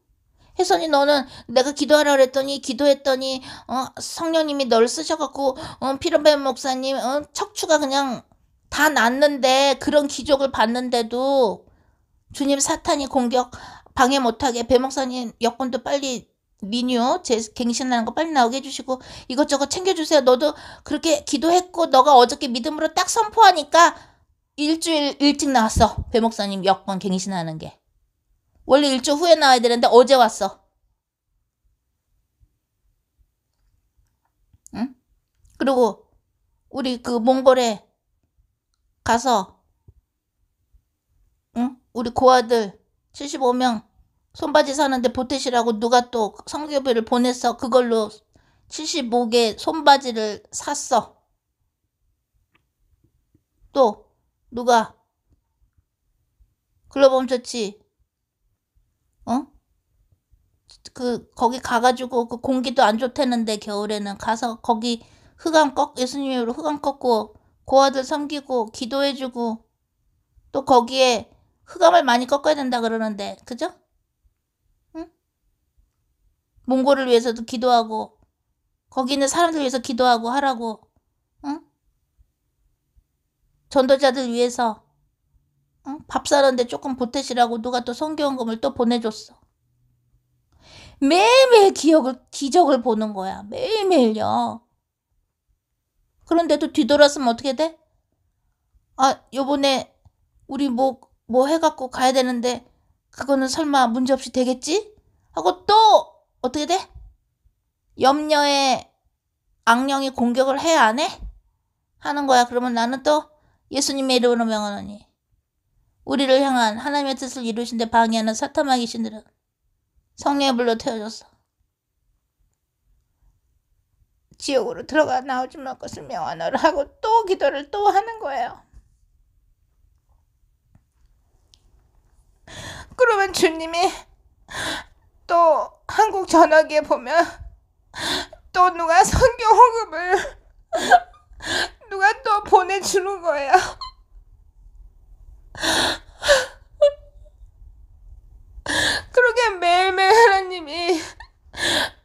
혜선이 너는 내가 기도하라 그랬더니 기도했더니 어, 성령님이 널 쓰셔갖고 어, 피르벤 목사님 어, 척추가 그냥 다 났는데 그런 기적을 봤는데도 주님 사탄이 공격 방해 못하게 배 목사님 여권도 빨리 리뉴 제 갱신하는 거 빨리 나오게 해주시고 이것저것 챙겨주세요. 너도 그렇게 기도했고 너가 어저께 믿음으로 딱 선포하니까 일주일 일찍 나왔어. 배 목사님 여권 갱신하는 게 원래 일주일 후에 나와야 되는데 어제 왔어. 응? 그리고 우리 그 몽골에 가서 응? 우리 고아들 75명 손바지 사는데 보태시라고 누가 또 성교비를 보냈어. 그걸로 75개 손바지를 샀어. 또 누가 글로범 처치 어? 그 거기 가가지고 그 공기도 안 좋다는데 겨울에는 가서 거기 흑암 꺾 예수님으로 흑암 꺾고 고아들 섬기고 기도해주고 또 거기에 흑암을 많이 꺾어야 된다 그러는데 그죠? 응? 몽골을 위해서도 기도하고 거기 있는 사람들 위해서 기도하고 하라고 응? 전도자들 위해서 응? 밥 사는데 조금 보태시라고 누가 또 성경금을 또 보내줬어. 매일매일 기억을 기적을 보는 거야. 매일매일요. 그런데도 뒤돌았으면 어떻게 돼? 아, 요번에 우리 뭐, 뭐 해갖고 가야 되는데, 그거는 설마 문제없이 되겠지? 하고 또, 어떻게 돼? 염려에 악령이 공격을 해, 안 해? 하는 거야. 그러면 나는 또 예수님의 이름으로 명하노니. 우리를 향한 하나님의 뜻을 이루신데 방해하는 사탄마 귀신들은 성령의 불로 태워줬어. 지옥으로 들어가 나오지 말 것을 명하노라 하고 또 기도를 또 하는 거예요. 그러면 주님이 또 한국 전화기에 보면 또 누가 성경 호급을 누가 또 보내주는 거예요. 그렇게 매일매일 하나님이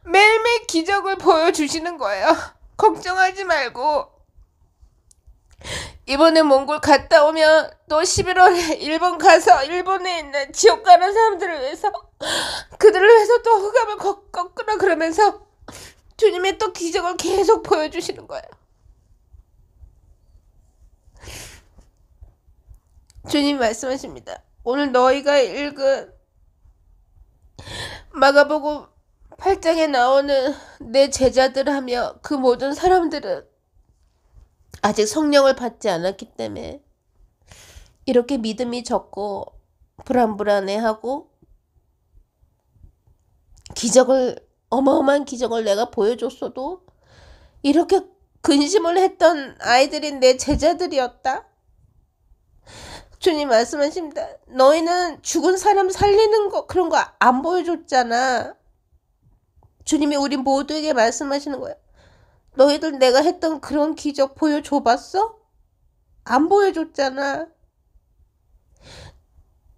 매일매일 기적을 보여주시는 거예요. 걱정하지 말고 이번에 몽골 갔다 오면 또 11월에 일본 가서 일본에 있는 지옥 가는 사람들을 위해서 그들을 위해서 또 흑암을 꺾- 꺾으라 그러면서 주님의 또 기적을 계속 보여주시는 거예요. 주님 말씀하십니다. 오늘 너희가 읽은 마가복음 8장에 나오는 내 제자들 하며 그 모든 사람들은 아직 성령을 받지 않았기 때문에 이렇게 믿음이 적고 불안불안해하고 기적을 어마어마한 기적을 내가 보여줬어도 이렇게 근심을 했던 아이들이 내 제자들이었다. 주님 말씀하십니다. 너희는 죽은 사람 살리는 거 그런 거 안 보여줬잖아. 주님이 우리 모두에게 말씀하시는 거야. 너희들 내가 했던 그런 기적 보여줘봤어? 안 보여줬잖아.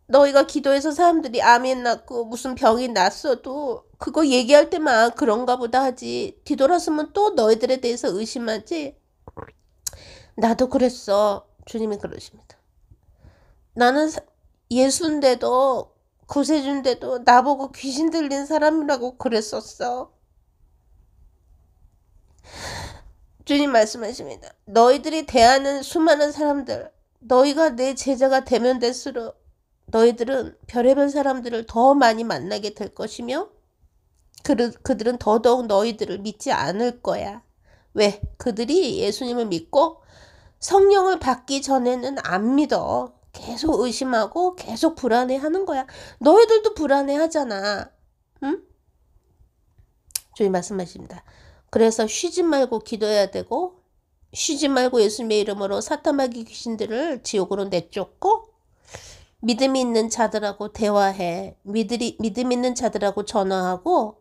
너희가 기도해서 사람들이 아멘 낳고 무슨 병이 났어도 그거 얘기할 때만 아, 그런가 보다 하지. 뒤돌아서면 또 너희들에 대해서 의심하지. 나도 그랬어. 주님이 그러십니다. 나는 사- 예수인데도 구세주인데도 나보고 귀신 들린 사람이라고 그랬었어. 주님 말씀하십니다. 너희들이 대하는 수많은 사람들, 너희가 내 제자가 되면 될수록 너희들은 별의별 사람들을 더 많이 만나게 될 것이며 그, 그들은 더더욱 너희들을 믿지 않을 거야. 왜? 그들이 예수님을 믿고 성령을 받기 전에는 안 믿어. 계속 의심하고 계속 불안해 하는 거야. 너희들도 불안해 하잖아. 응? 주님 말씀하십니다. 그래서 쉬지 말고 기도해야 되고, 쉬지 말고 예수님의 이름으로 사탄마귀 귀신들을 지옥으로 내쫓고, 믿음 있는 자들하고 대화해. 믿음이, 믿음 있는 자들하고 전화하고,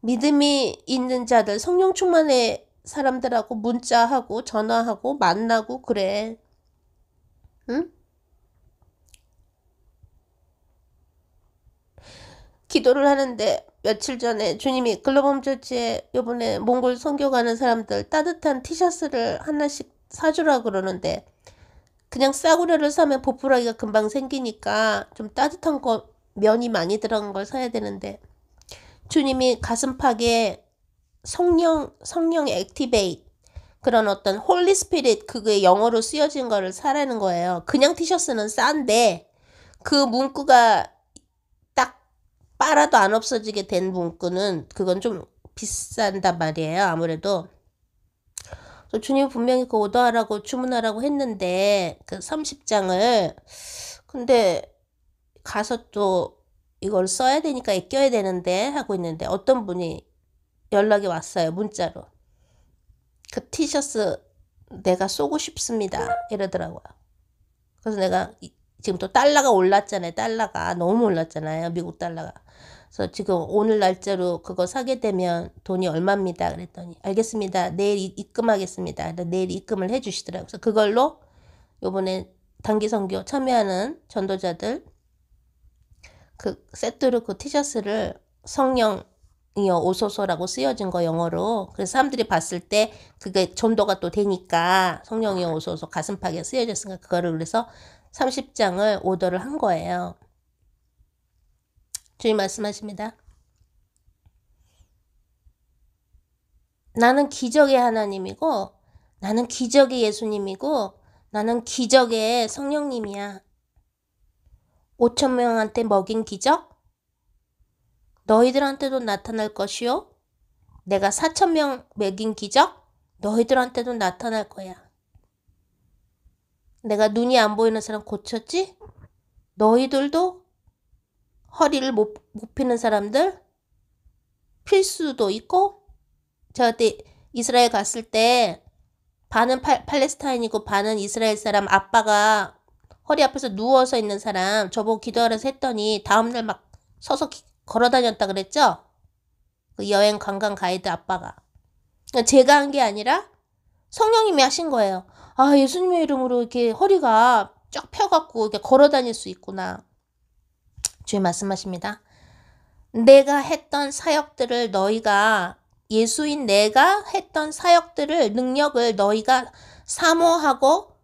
믿음이 있는 자들, 성령 충만의 사람들하고 문자하고 전화하고 만나고 그래. 응? 기도를 하는데 며칠 전에 주님이 글로범 처치에 요번에 몽골 선교 가는 사람들 따뜻한 티셔츠를 하나씩 사주라 그러는데 그냥 싸구려를 사면 보푸라기가 금방 생기니까 좀 따뜻한 거 면이 많이 들어간 걸 사야 되는데 주님이 가슴팍에 성령 성령 activate 그런 어떤 Holy Spirit 그게 영어로 쓰여진 거를 사라는 거예요. 그냥 티셔츠는 싼데 그 문구가 딱 빨아도 안 없어지게 된 문구는 그건 좀 비싼단 말이에요. 아무래도 주님이 분명히 그 오더하라고 주문하라고 했는데 그 30장을 근데 가서 또 이걸 써야 되니까 애껴야 되는데 하고 있는데 어떤 분이 연락이 왔어요. 문자로. 그 티셔츠 내가 쏘고 싶습니다. 이러더라고요. 그래서 내가 이- 지금 또 달러가 올랐잖아요. 달러가 너무 올랐잖아요. 미국 달러가. 그래서 지금 오늘 날짜로 그거 사게 되면 돈이 얼마입니다. 그랬더니 알겠습니다. 내일 이- 입금하겠습니다. 내일 입금을 해주시더라고요. 그래서 그걸로 요번에 단기 선교 참여하는 전도자들 그 세트로 그 티셔츠를 성령이여 오소서라고 쓰여진 거 영어로 그래서 사람들이 봤을 때 그게 전도가 또 되니까 성령이여 오소서 가슴팍에 쓰여졌으니까 그거를 그래서 30장을 오더를 한 거예요. 주님 말씀하십니다. 나는 기적의 하나님이고 나는 기적의 예수님이고 나는 기적의 성령님이야. 5천 명한테 먹인 기적? 너희들한테도 나타날 것이요. 내가 4천 명 먹인 기적? 너희들한테도 나타날 거야. 내가 눈이 안 보이는 사람 고쳤지? 너희들도 허리를 못, 못 피는 사람들 필 수도 있고 제가 그때 이스라엘 갔을 때 반은 팔, 팔레스타인이고 반은 이스라엘 사람 아빠가 허리 앞에서 누워서 있는 사람 저보고 기도하라서 했더니 다음날 막 서서 기, 걸어 다녔다 그랬죠? 그 여행 관광 가이드 아빠가. 그러니까 제가 한 게 아니라 성령님이 하신 거예요. 아, 예수님의 이름으로 이렇게 허리가 쫙 펴갖고 이렇게 걸어 다닐 수 있구나. 주의 말씀하십니다. 내가 했던 사역들을 너희가 예수인 내가 했던 사역들을 능력을 너희가 사모하고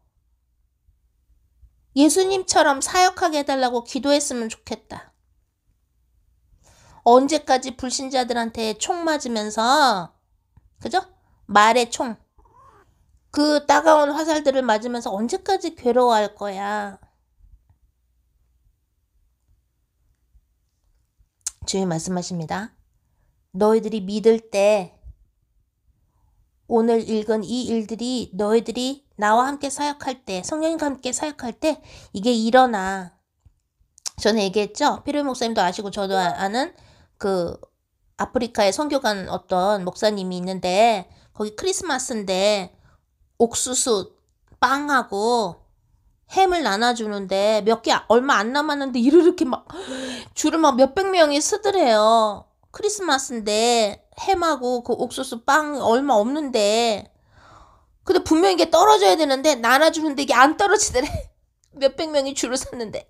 예수님처럼 사역하게 해달라고 기도했으면 좋겠다. 언제까지 불신자들한테 총 맞으면서 그죠? 말에 총. 그 따가운 화살들을 맞으면서 언제까지 괴로워할 거야. 주님 말씀하십니다. 너희들이 믿을 때 오늘 읽은 이 일들이 너희들이 나와 함께 사역할 때, 성령님과 함께 사역할 때 이게 일어나. 전에 얘기했죠? 피르 목사님도 아시고 저도 아, 아는 그 아프리카에 선교 간 어떤 목사님이 있는데 거기 크리스마스인데 옥수수 빵하고 햄을 나눠주는데 몇 개 얼마 안 남았는데 이렇게 막 줄을 막 몇백 명이 서더래요. 크리스마스인데 햄하고 그 옥수수 빵 얼마 없는데 근데 분명히 이게 떨어져야 되는데 나눠주는데 이게 안 떨어지더래. 몇백 명이 줄을 섰는데.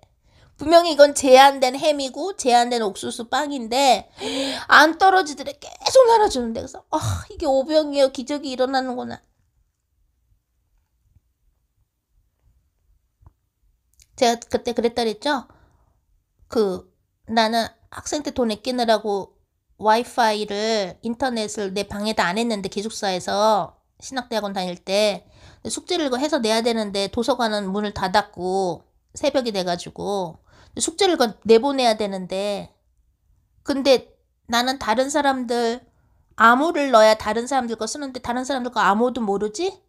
분명히 이건 제한된 햄이고 제한된 옥수수 빵인데 안 떨어지더래. 계속 나눠주는데. 그래서 아 이게 오병이어 기적이 일어나는구나. 제가 그때 그랬다 그랬죠? 그 나는 학생 때 돈 아끼느라고 와이파이를 인터넷을 내 방에다 안 했는데 기숙사에서 신학대학원 다닐 때 숙제를 해서 내야 되는데 도서관은 문을 닫았고 새벽이 돼가지고 숙제를 내보내야 되는데 근데 나는 다른 사람들 암호를 넣어야 다른 사람들 거 쓰는데 다른 사람들 거 암호도 모르지?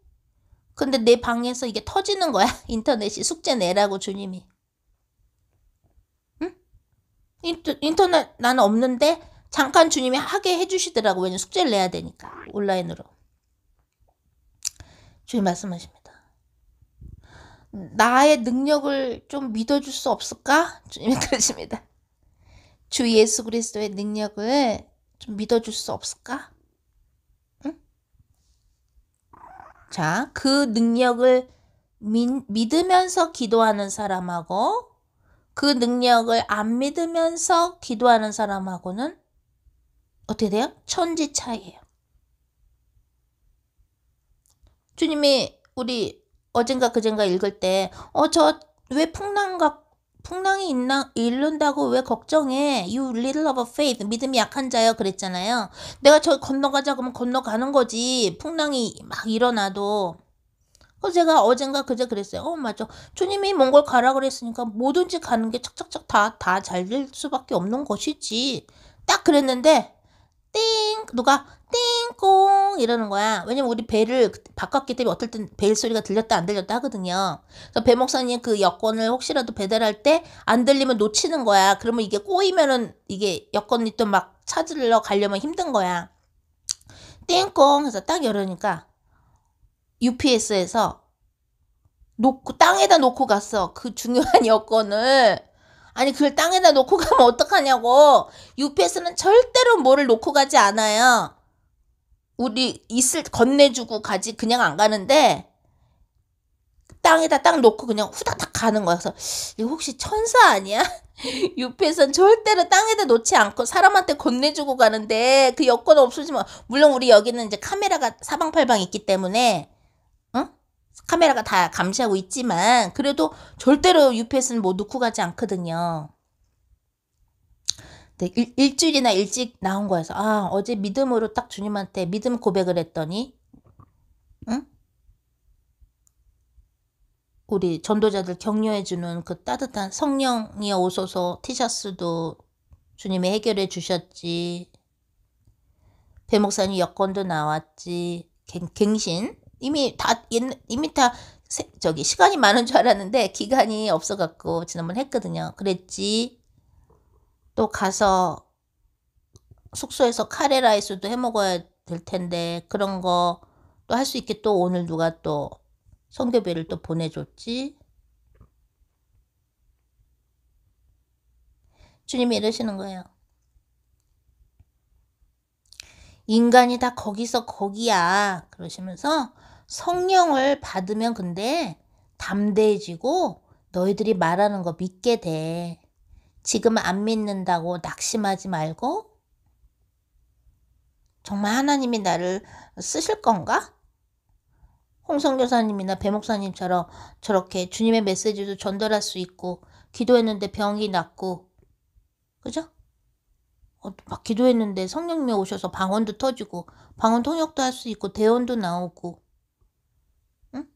근데 내 방에서 이게 터지는 거야 인터넷이 숙제 내라고 주님이 응? 인터, 인터넷 나는 없는데 잠깐 주님이 하게 해주시더라고 왜냐면 숙제를 내야 되니까 온라인으로 주님 말씀하십니다. 나의 능력을 좀 믿어줄 수 없을까? 주님이 그러십니다. 주 예수 그리스도의 능력을 좀 믿어줄 수 없을까? 응? 자, 그 능력을 믿, 믿으면서 기도하는 사람하고 그 능력을 안 믿으면서 기도하는 사람하고는 어떻게 돼요? 천지 차이예요. 주님이 우리 어젠가 그젠가 읽을 때, 어, 저 왜 풍랑과 풍랑이 있나, 일른다고 왜 걱정해? You little of faith. 믿음이 약한 자요. 그랬잖아요. 내가 저 건너가자 그러면 건너가는 거지. 풍랑이 막 일어나도. 그래서 제가 어젠가 그제 그랬어요. 어, 맞아. 주님이 몽골 가라 그랬으니까 뭐든지 가는 게 착착착 다, 다 잘 될 수밖에 없는 것이지. 딱 그랬는데, 띵! 누가 띵꽁 이러는 거야. 왜냐면 우리 배를 바꿨기 때문에 어떨 땐 벨 소리가 들렸다 안 들렸다 하거든요. 그래서 배 목사님 그 여권을 혹시라도 배달할 때 안 들리면 놓치는 거야. 그러면 이게 꼬이면은 이게 여권이 또 막 찾으러 가려면 힘든 거야. 띵꽁 해서 딱 열으니까 UPS에서 놓고 땅에다 놓고 갔어. 그 중요한 여권을. 아니 그걸 땅에다 놓고 가면 어떡하냐고. UPS는 절대로 뭐를 놓고 가지 않아요. 우리 있을 건네주고 가지 그냥 안 가는데 땅에다 딱 놓고 그냥 후다닥 가는 거야. 그래서 이거 혹시 천사 아니야? UPS는 절대로 땅에다 놓지 않고 사람한테 건네주고 가는데 그 여건 없으시면 물론 우리 여기는 이제 카메라가 사방팔방 있기 때문에 어? 카메라가 다 감시하고 있지만 그래도 절대로 UPS는 뭐 놓고 가지 않거든요. 네, 일, 일주일이나 일찍 나온 거여서 아 어제 믿음으로 딱 주님한테 믿음 고백을 했더니 응? 우리 전도자들 격려해주는 그 따뜻한 성령이 오소서 티셔츠도 주님이 해결해 주셨지. 배 목사님 여권도 나왔지. 갱, 갱신. 이미 다, 이미 다, 세, 저기, 시간이 많은 줄 알았는데, 기간이 없어갖고, 지난번 했거든요. 그랬지. 또 가서, 숙소에서 카레라이스도 해 먹어야 될 텐데, 그런 거 또 할 수 있게 또 오늘 누가 또 성교배를 또 보내줬지. 주님이 이러시는 거예요. 인간이 다 거기서 거기야. 그러시면서 성령을 받으면 근데 담대해지고 너희들이 말하는 거 믿게 돼. 지금 안 믿는다고 낙심하지 말고 정말 하나님이 나를 쓰실 건가? 홍성 교사님이나 배 목사님처럼 저렇게 주님의 메시지도 전달할 수 있고 기도했는데 병이 낫고 그죠? 어, 막 기도했는데 성령님이 오셔서 방언도 터지고 방언 통역도 할 수 있고 대원도 나오고 응?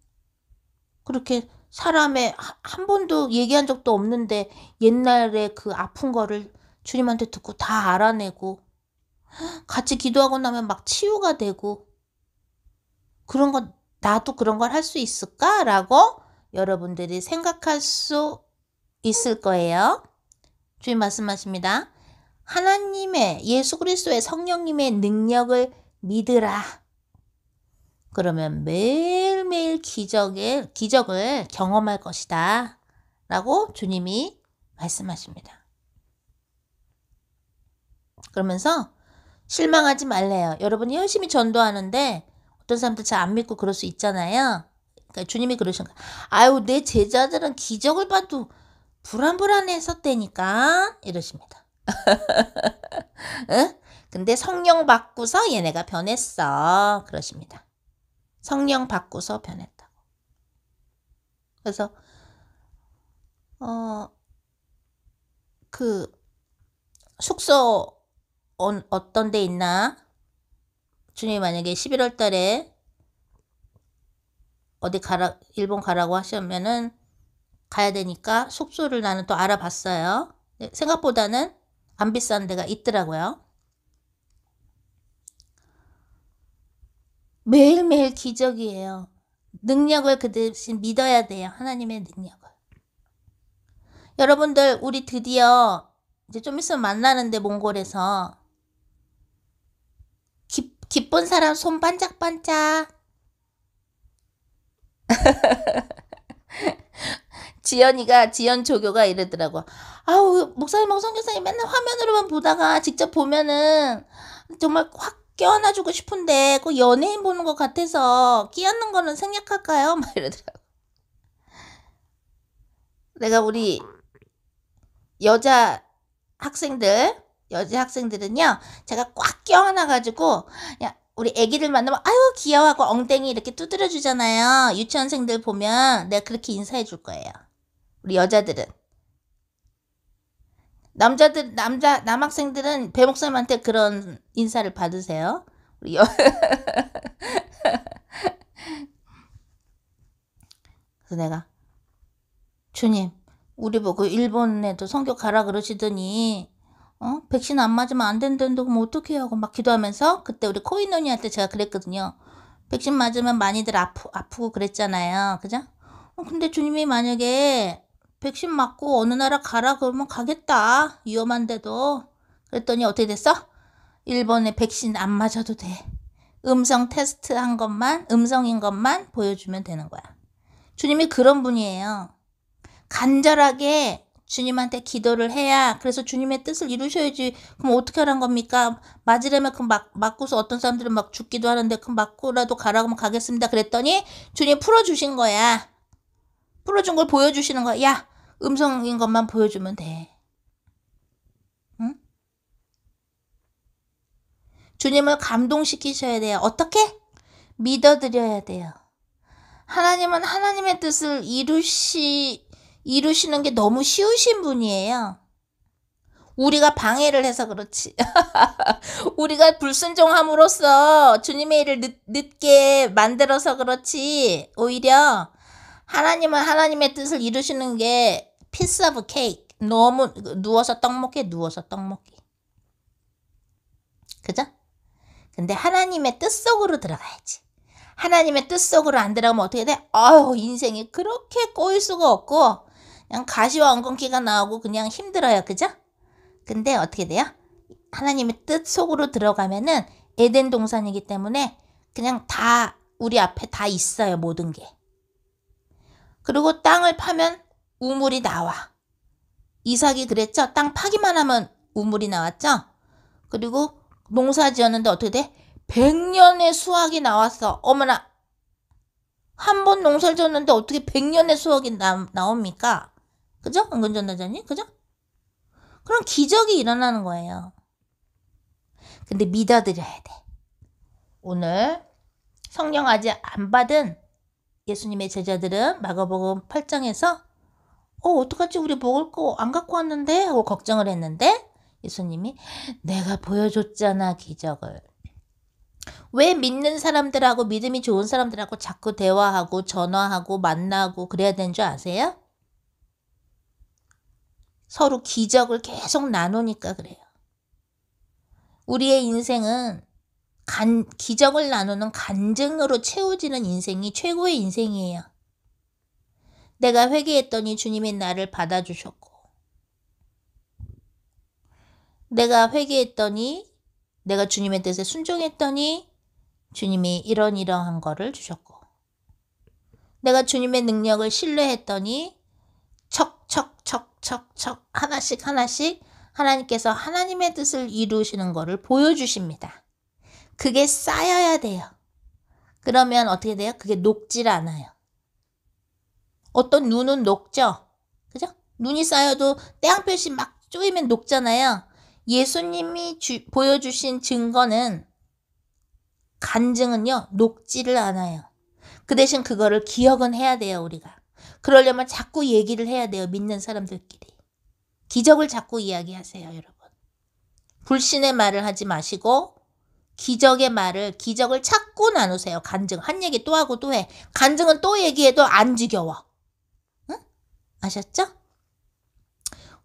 그렇게 사람의 한 번도 얘기한 적도 없는데 옛날에 그 아픈 거를 주님한테 듣고 다 알아내고 같이 기도하고 나면 막 치유가 되고 그런 거 나도 그런 걸 할 수 있을까라고 여러분들이 생각할 수 있을 거예요. 주님 말씀하십니다. 하나님의 예수 그리스도의 성령님의 능력을 믿으라. 그러면 매일매일 기적을 기적을 경험할 것이다. 라고 주님이 말씀하십니다. 그러면서 실망하지 말래요. 여러분이 열심히 전도하는데 어떤 사람들 잘 안 믿고 그럴 수 있잖아요. 그러니까 주님이 그러신 거예요. 아유, 내 제자들은 기적을 봐도 불안불안했었다니까. 이러십니다. 응? 근데 성령 받고서 얘네가 변했어. 그러십니다. 성령 받고서 변했다고. 그래서, 어, 그, 숙소, 어, 어떤 데 있나? 주님이 만약에 11월 달에 어디 가라, 일본 가라고 하시면은 가야 되니까 숙소를 나는 또 알아봤어요. 네, 생각보다는 안 비싼 데가 있더라고요. 매일매일 기적이에요. 능력을 그 대신 믿어야 돼요. 하나님의 능력을. 여러분들, 우리 드디어 이제 좀 있으면 만나는데 몽골에서 기쁜 사람 손 반짝반짝. 지연이가 지연 조교가 이러더라고. 아우 목사님 성교사님 맨날 화면으로만 보다가 직접 보면은 정말 확 껴안아주고 싶은데 그 연예인 보는 것 같아서 끼얹는 거는 생략할까요? 막 이러더라고. 내가 우리 여자 학생들 여자 학생들은요, 제가 꽉 껴안아가지고, 야, 우리 애기들 만나면, 아유, 귀여워하고 엉덩이 이렇게 두드려 주잖아요. 유치원생들 보면 내가 그렇게 인사해 줄 거예요. 우리 여자들은. 남자들, 남자, 남학생들은 배 목사님한테 그런 인사를 받으세요. 우리 여... 그래서 내가, 주님, 우리 보고 일본에도 성교 가라 그러시더니, 어? 백신 안 맞으면 안 된다는데 그럼 어떻게 하고 막 기도하면서 그때 우리 코인 언니한테 제가 그랬거든요. 백신 맞으면 많이들 아프, 아프고 그랬잖아요. 그죠? 어, 근데 주님이 만약에 백신 맞고 어느 나라 가라 그러면 가겠다. 위험한데도. 그랬더니 어떻게 됐어? 일본에 백신 안 맞아도 돼. 음성 테스트 한 것만, 음성인 것만 보여주면 되는 거야. 주님이 그런 분이에요. 간절하게 주님한테 기도를 해야 그래서 주님의 뜻을 이루셔야지 그럼 어떻게 하란 겁니까 맞으려면 그 막, 맞고서 어떤 사람들은 막 죽기도 하는데 그 맞고라도 가라고 하면 가겠습니다 그랬더니 주님 풀어주신 거야 풀어준 걸 보여주시는 거야 야 음성인 것만 보여주면 돼 응? 주님을 감동시키셔야 돼요 어떻게? 믿어드려야 돼요 하나님은 하나님의 뜻을 이루시 이루시는 게 너무 쉬우신 분이에요. 우리가 방해를 해서 그렇지. 우리가 불순종함으로써 주님의 일을 늦, 늦게 만들어서 그렇지. 오히려 하나님은 하나님의 뜻을 이루시는 게 piece of cake. 너무 누워서 떡 먹기, 누워서 떡 먹기. 그죠? 근데 하나님의 뜻 속으로 들어가야지. 하나님의 뜻 속으로 안 들어가면 어떻게 돼? 아유, 인생이 그렇게 꼬일 수가 없고, 그냥 가시와 엉겅퀴가 나오고 그냥 힘들어요. 그죠? 근데 어떻게 돼요? 하나님의 뜻 속으로 들어가면은 에덴 동산이기 때문에 그냥 다 우리 앞에 다 있어요. 모든 게. 그리고 땅을 파면 우물이 나와. 이삭이 그랬죠? 땅 파기만 하면 우물이 나왔죠? 그리고 농사 지었는데 어떻게 돼? 100년의 수확이 나왔어. 어머나. 한 번 농사를 지었는데 어떻게 100년의 수확이 나, 나옵니까? 그죠? 은근전도자님? 그죠? 그럼 기적이 일어나는 거예요. 근데 믿어드려야 돼. 오늘 성령 아직 안 받은 예수님의 제자들은 마가복음 8장에서 어 어떡하지 우리 먹을 거 안 갖고 왔는데 하고 걱정을 했는데 예수님이 내가 보여줬잖아 기적을 왜 믿는 사람들하고 믿음이 좋은 사람들하고 자꾸 대화하고 전화하고 만나고 그래야 되는 줄 아세요? 서로 기적을 계속 나누니까 그래요. 우리의 인생은 간, 기적을 나누는 간증으로 채워지는 인생이 최고의 인생이에요. 내가 회개했더니 주님이 나를 받아주셨고, 내가 회개했더니, 내가 주님의 뜻에 순종했더니, 주님이 이런 이러한 거를 주셨고, 내가 주님의 능력을 신뢰했더니, 척 척 척 척 척 하나씩 하나씩 하나님께서 하나님의 뜻을 이루시는 것을 보여주십니다. 그게 쌓여야 돼요. 그러면 어떻게 돼요? 그게 녹질 않아요. 어떤 눈은 녹죠? 그죠? 눈이 쌓여도 떼양볕이 막 쪼이면 녹잖아요. 예수님이 주, 보여주신 증거는 간증은요, 녹지를 않아요. 그 대신 그거를 기억은 해야 돼요, 우리가. 그러려면 자꾸 얘기를 해야 돼요, 믿는 사람들끼리. 기적을 자꾸 이야기하세요, 여러분. 불신의 말을 하지 마시고, 기적의 말을, 기적을 찾고 나누세요. 간증. 한 얘기 또 하고 또 해. 간증은 또 얘기해도 안 지겨워. 응? 아셨죠?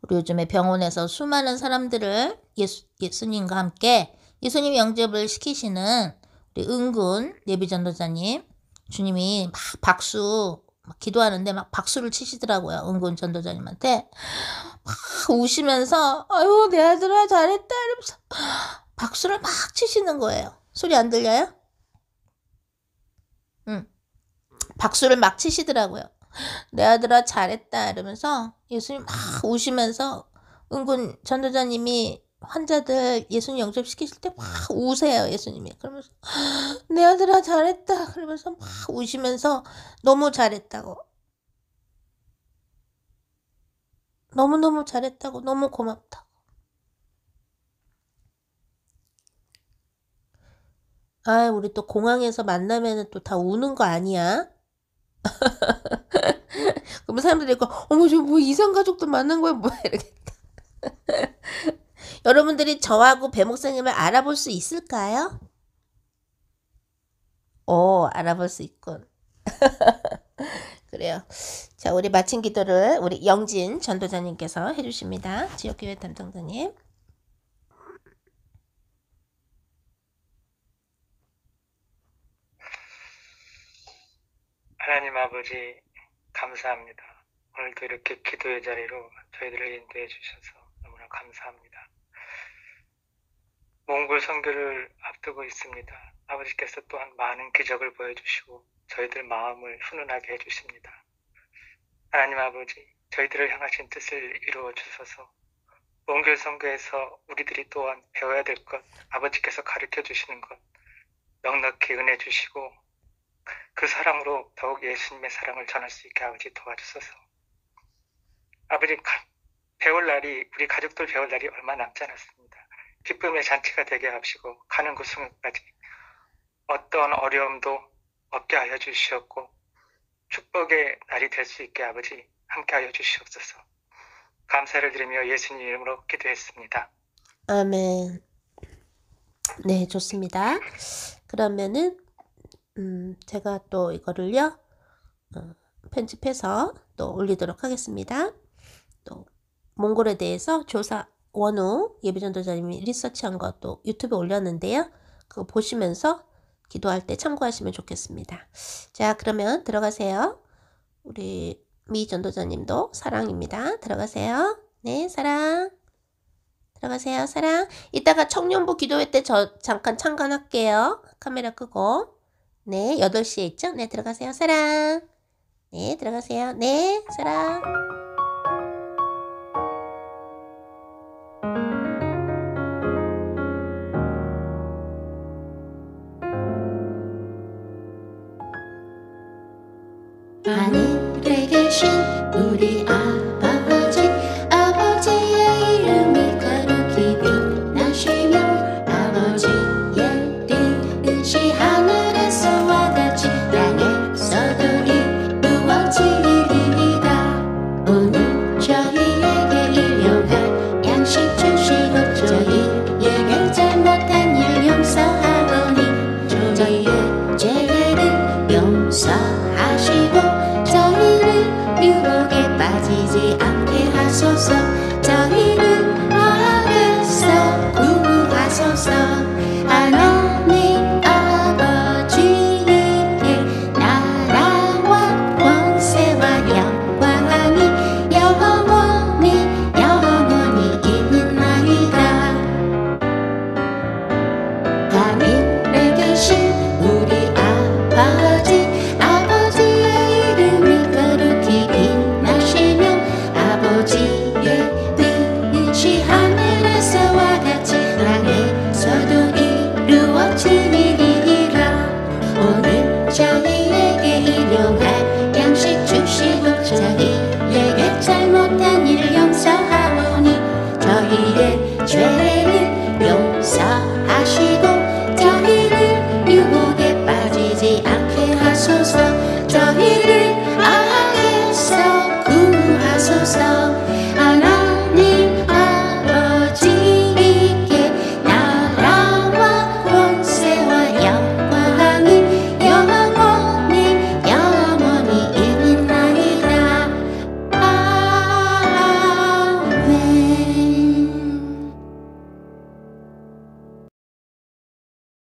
우리 요즘에 병원에서 수많은 사람들을 예수, 예수님과 함께 예수님 영접을 시키시는 우리 은근 예비 전도자님, 주님이 막 박수, 막 기도하는데 막 박수를 치시더라고요. 은근 전도자님한테. 막 우시면서, 아유, 내 아들아, 잘했다. 이러면서 박수를 막 치시는 거예요. 소리 안 들려요? 응. 박수를 막 치시더라고요. 내 아들아 잘했다 이러면서 예수님 막 우시면서 은근 전도자님이 환자들 예수님 영접시키실 때 막 우세요 예수님이 그러면서 내 아들아 잘했다 그러면서 막 우시면서 너무 잘했다고 너무너무 잘했다고 너무 고맙다 아, 우리 또 공항에서 만나면은 또 다 우는 거 아니야? 그러면 사람들이 고 어머, 저 뭐 이상 가족도 만난 거야? 뭐야? 이러겠다. 여러분들이 저하고 배 목사님을 알아볼 수 있을까요? 오, 알아볼 수 있군. 그래요. 자, 우리 마친 기도를 우리 영진 전도자님께서 해주십니다. 지역교회 담당자님. 하나님 아버지 감사합니다. 오늘도 이렇게 기도의 자리로 저희들을 인도해 주셔서 너무나 감사합니다. 몽골 선교를 앞두고 있습니다. 아버지께서 또한 많은 기적을 보여주시고 저희들 마음을 훈훈하게 해주십니다. 하나님 아버지, 저희들을 향하신 뜻을 이루어 주셔서 몽골 선교에서 우리들이 또한 배워야 될 것, 아버지께서 가르쳐 주시는 것 넉넉히 은혜 주시고 그 사랑으로 더욱 예수님의 사랑을 전할 수 있게 아버지 도와주소서. 아버지 배울 날이 우리 가족들 배울 날이 얼마 남지 않았습니다. 기쁨의 잔치가 되게 하시고 가는 그 순간까지 어떤 어려움도 없게 하여 주시었고 축복의 날이 될 수 있게 아버지 함께 하여 주시옵소서. 감사를 드리며 예수님 이름으로 기도했습니다. 아멘. 네, 좋습니다. 그러면은 음, 제가 또 이거를요, 어, 편집해서 또 올리도록 하겠습니다. 또 몽골에 대해서 조사 원우 예비전도자님이 리서치한 것도 유튜브에 올렸는데요. 그거 보시면서 기도할 때 참고하시면 좋겠습니다. 자, 그러면 들어가세요. 우리 미 전도자님도 사랑입니다. 들어가세요. 네, 사랑. 들어가세요, 사랑. 이따가 청년부 기도회 때 저 잠깐 참관할게요. 카메라 끄고. 네, 8시에 있죠? 네, 들어가세요, 사랑. 네, 들어가세요. 네, 사랑. 하늘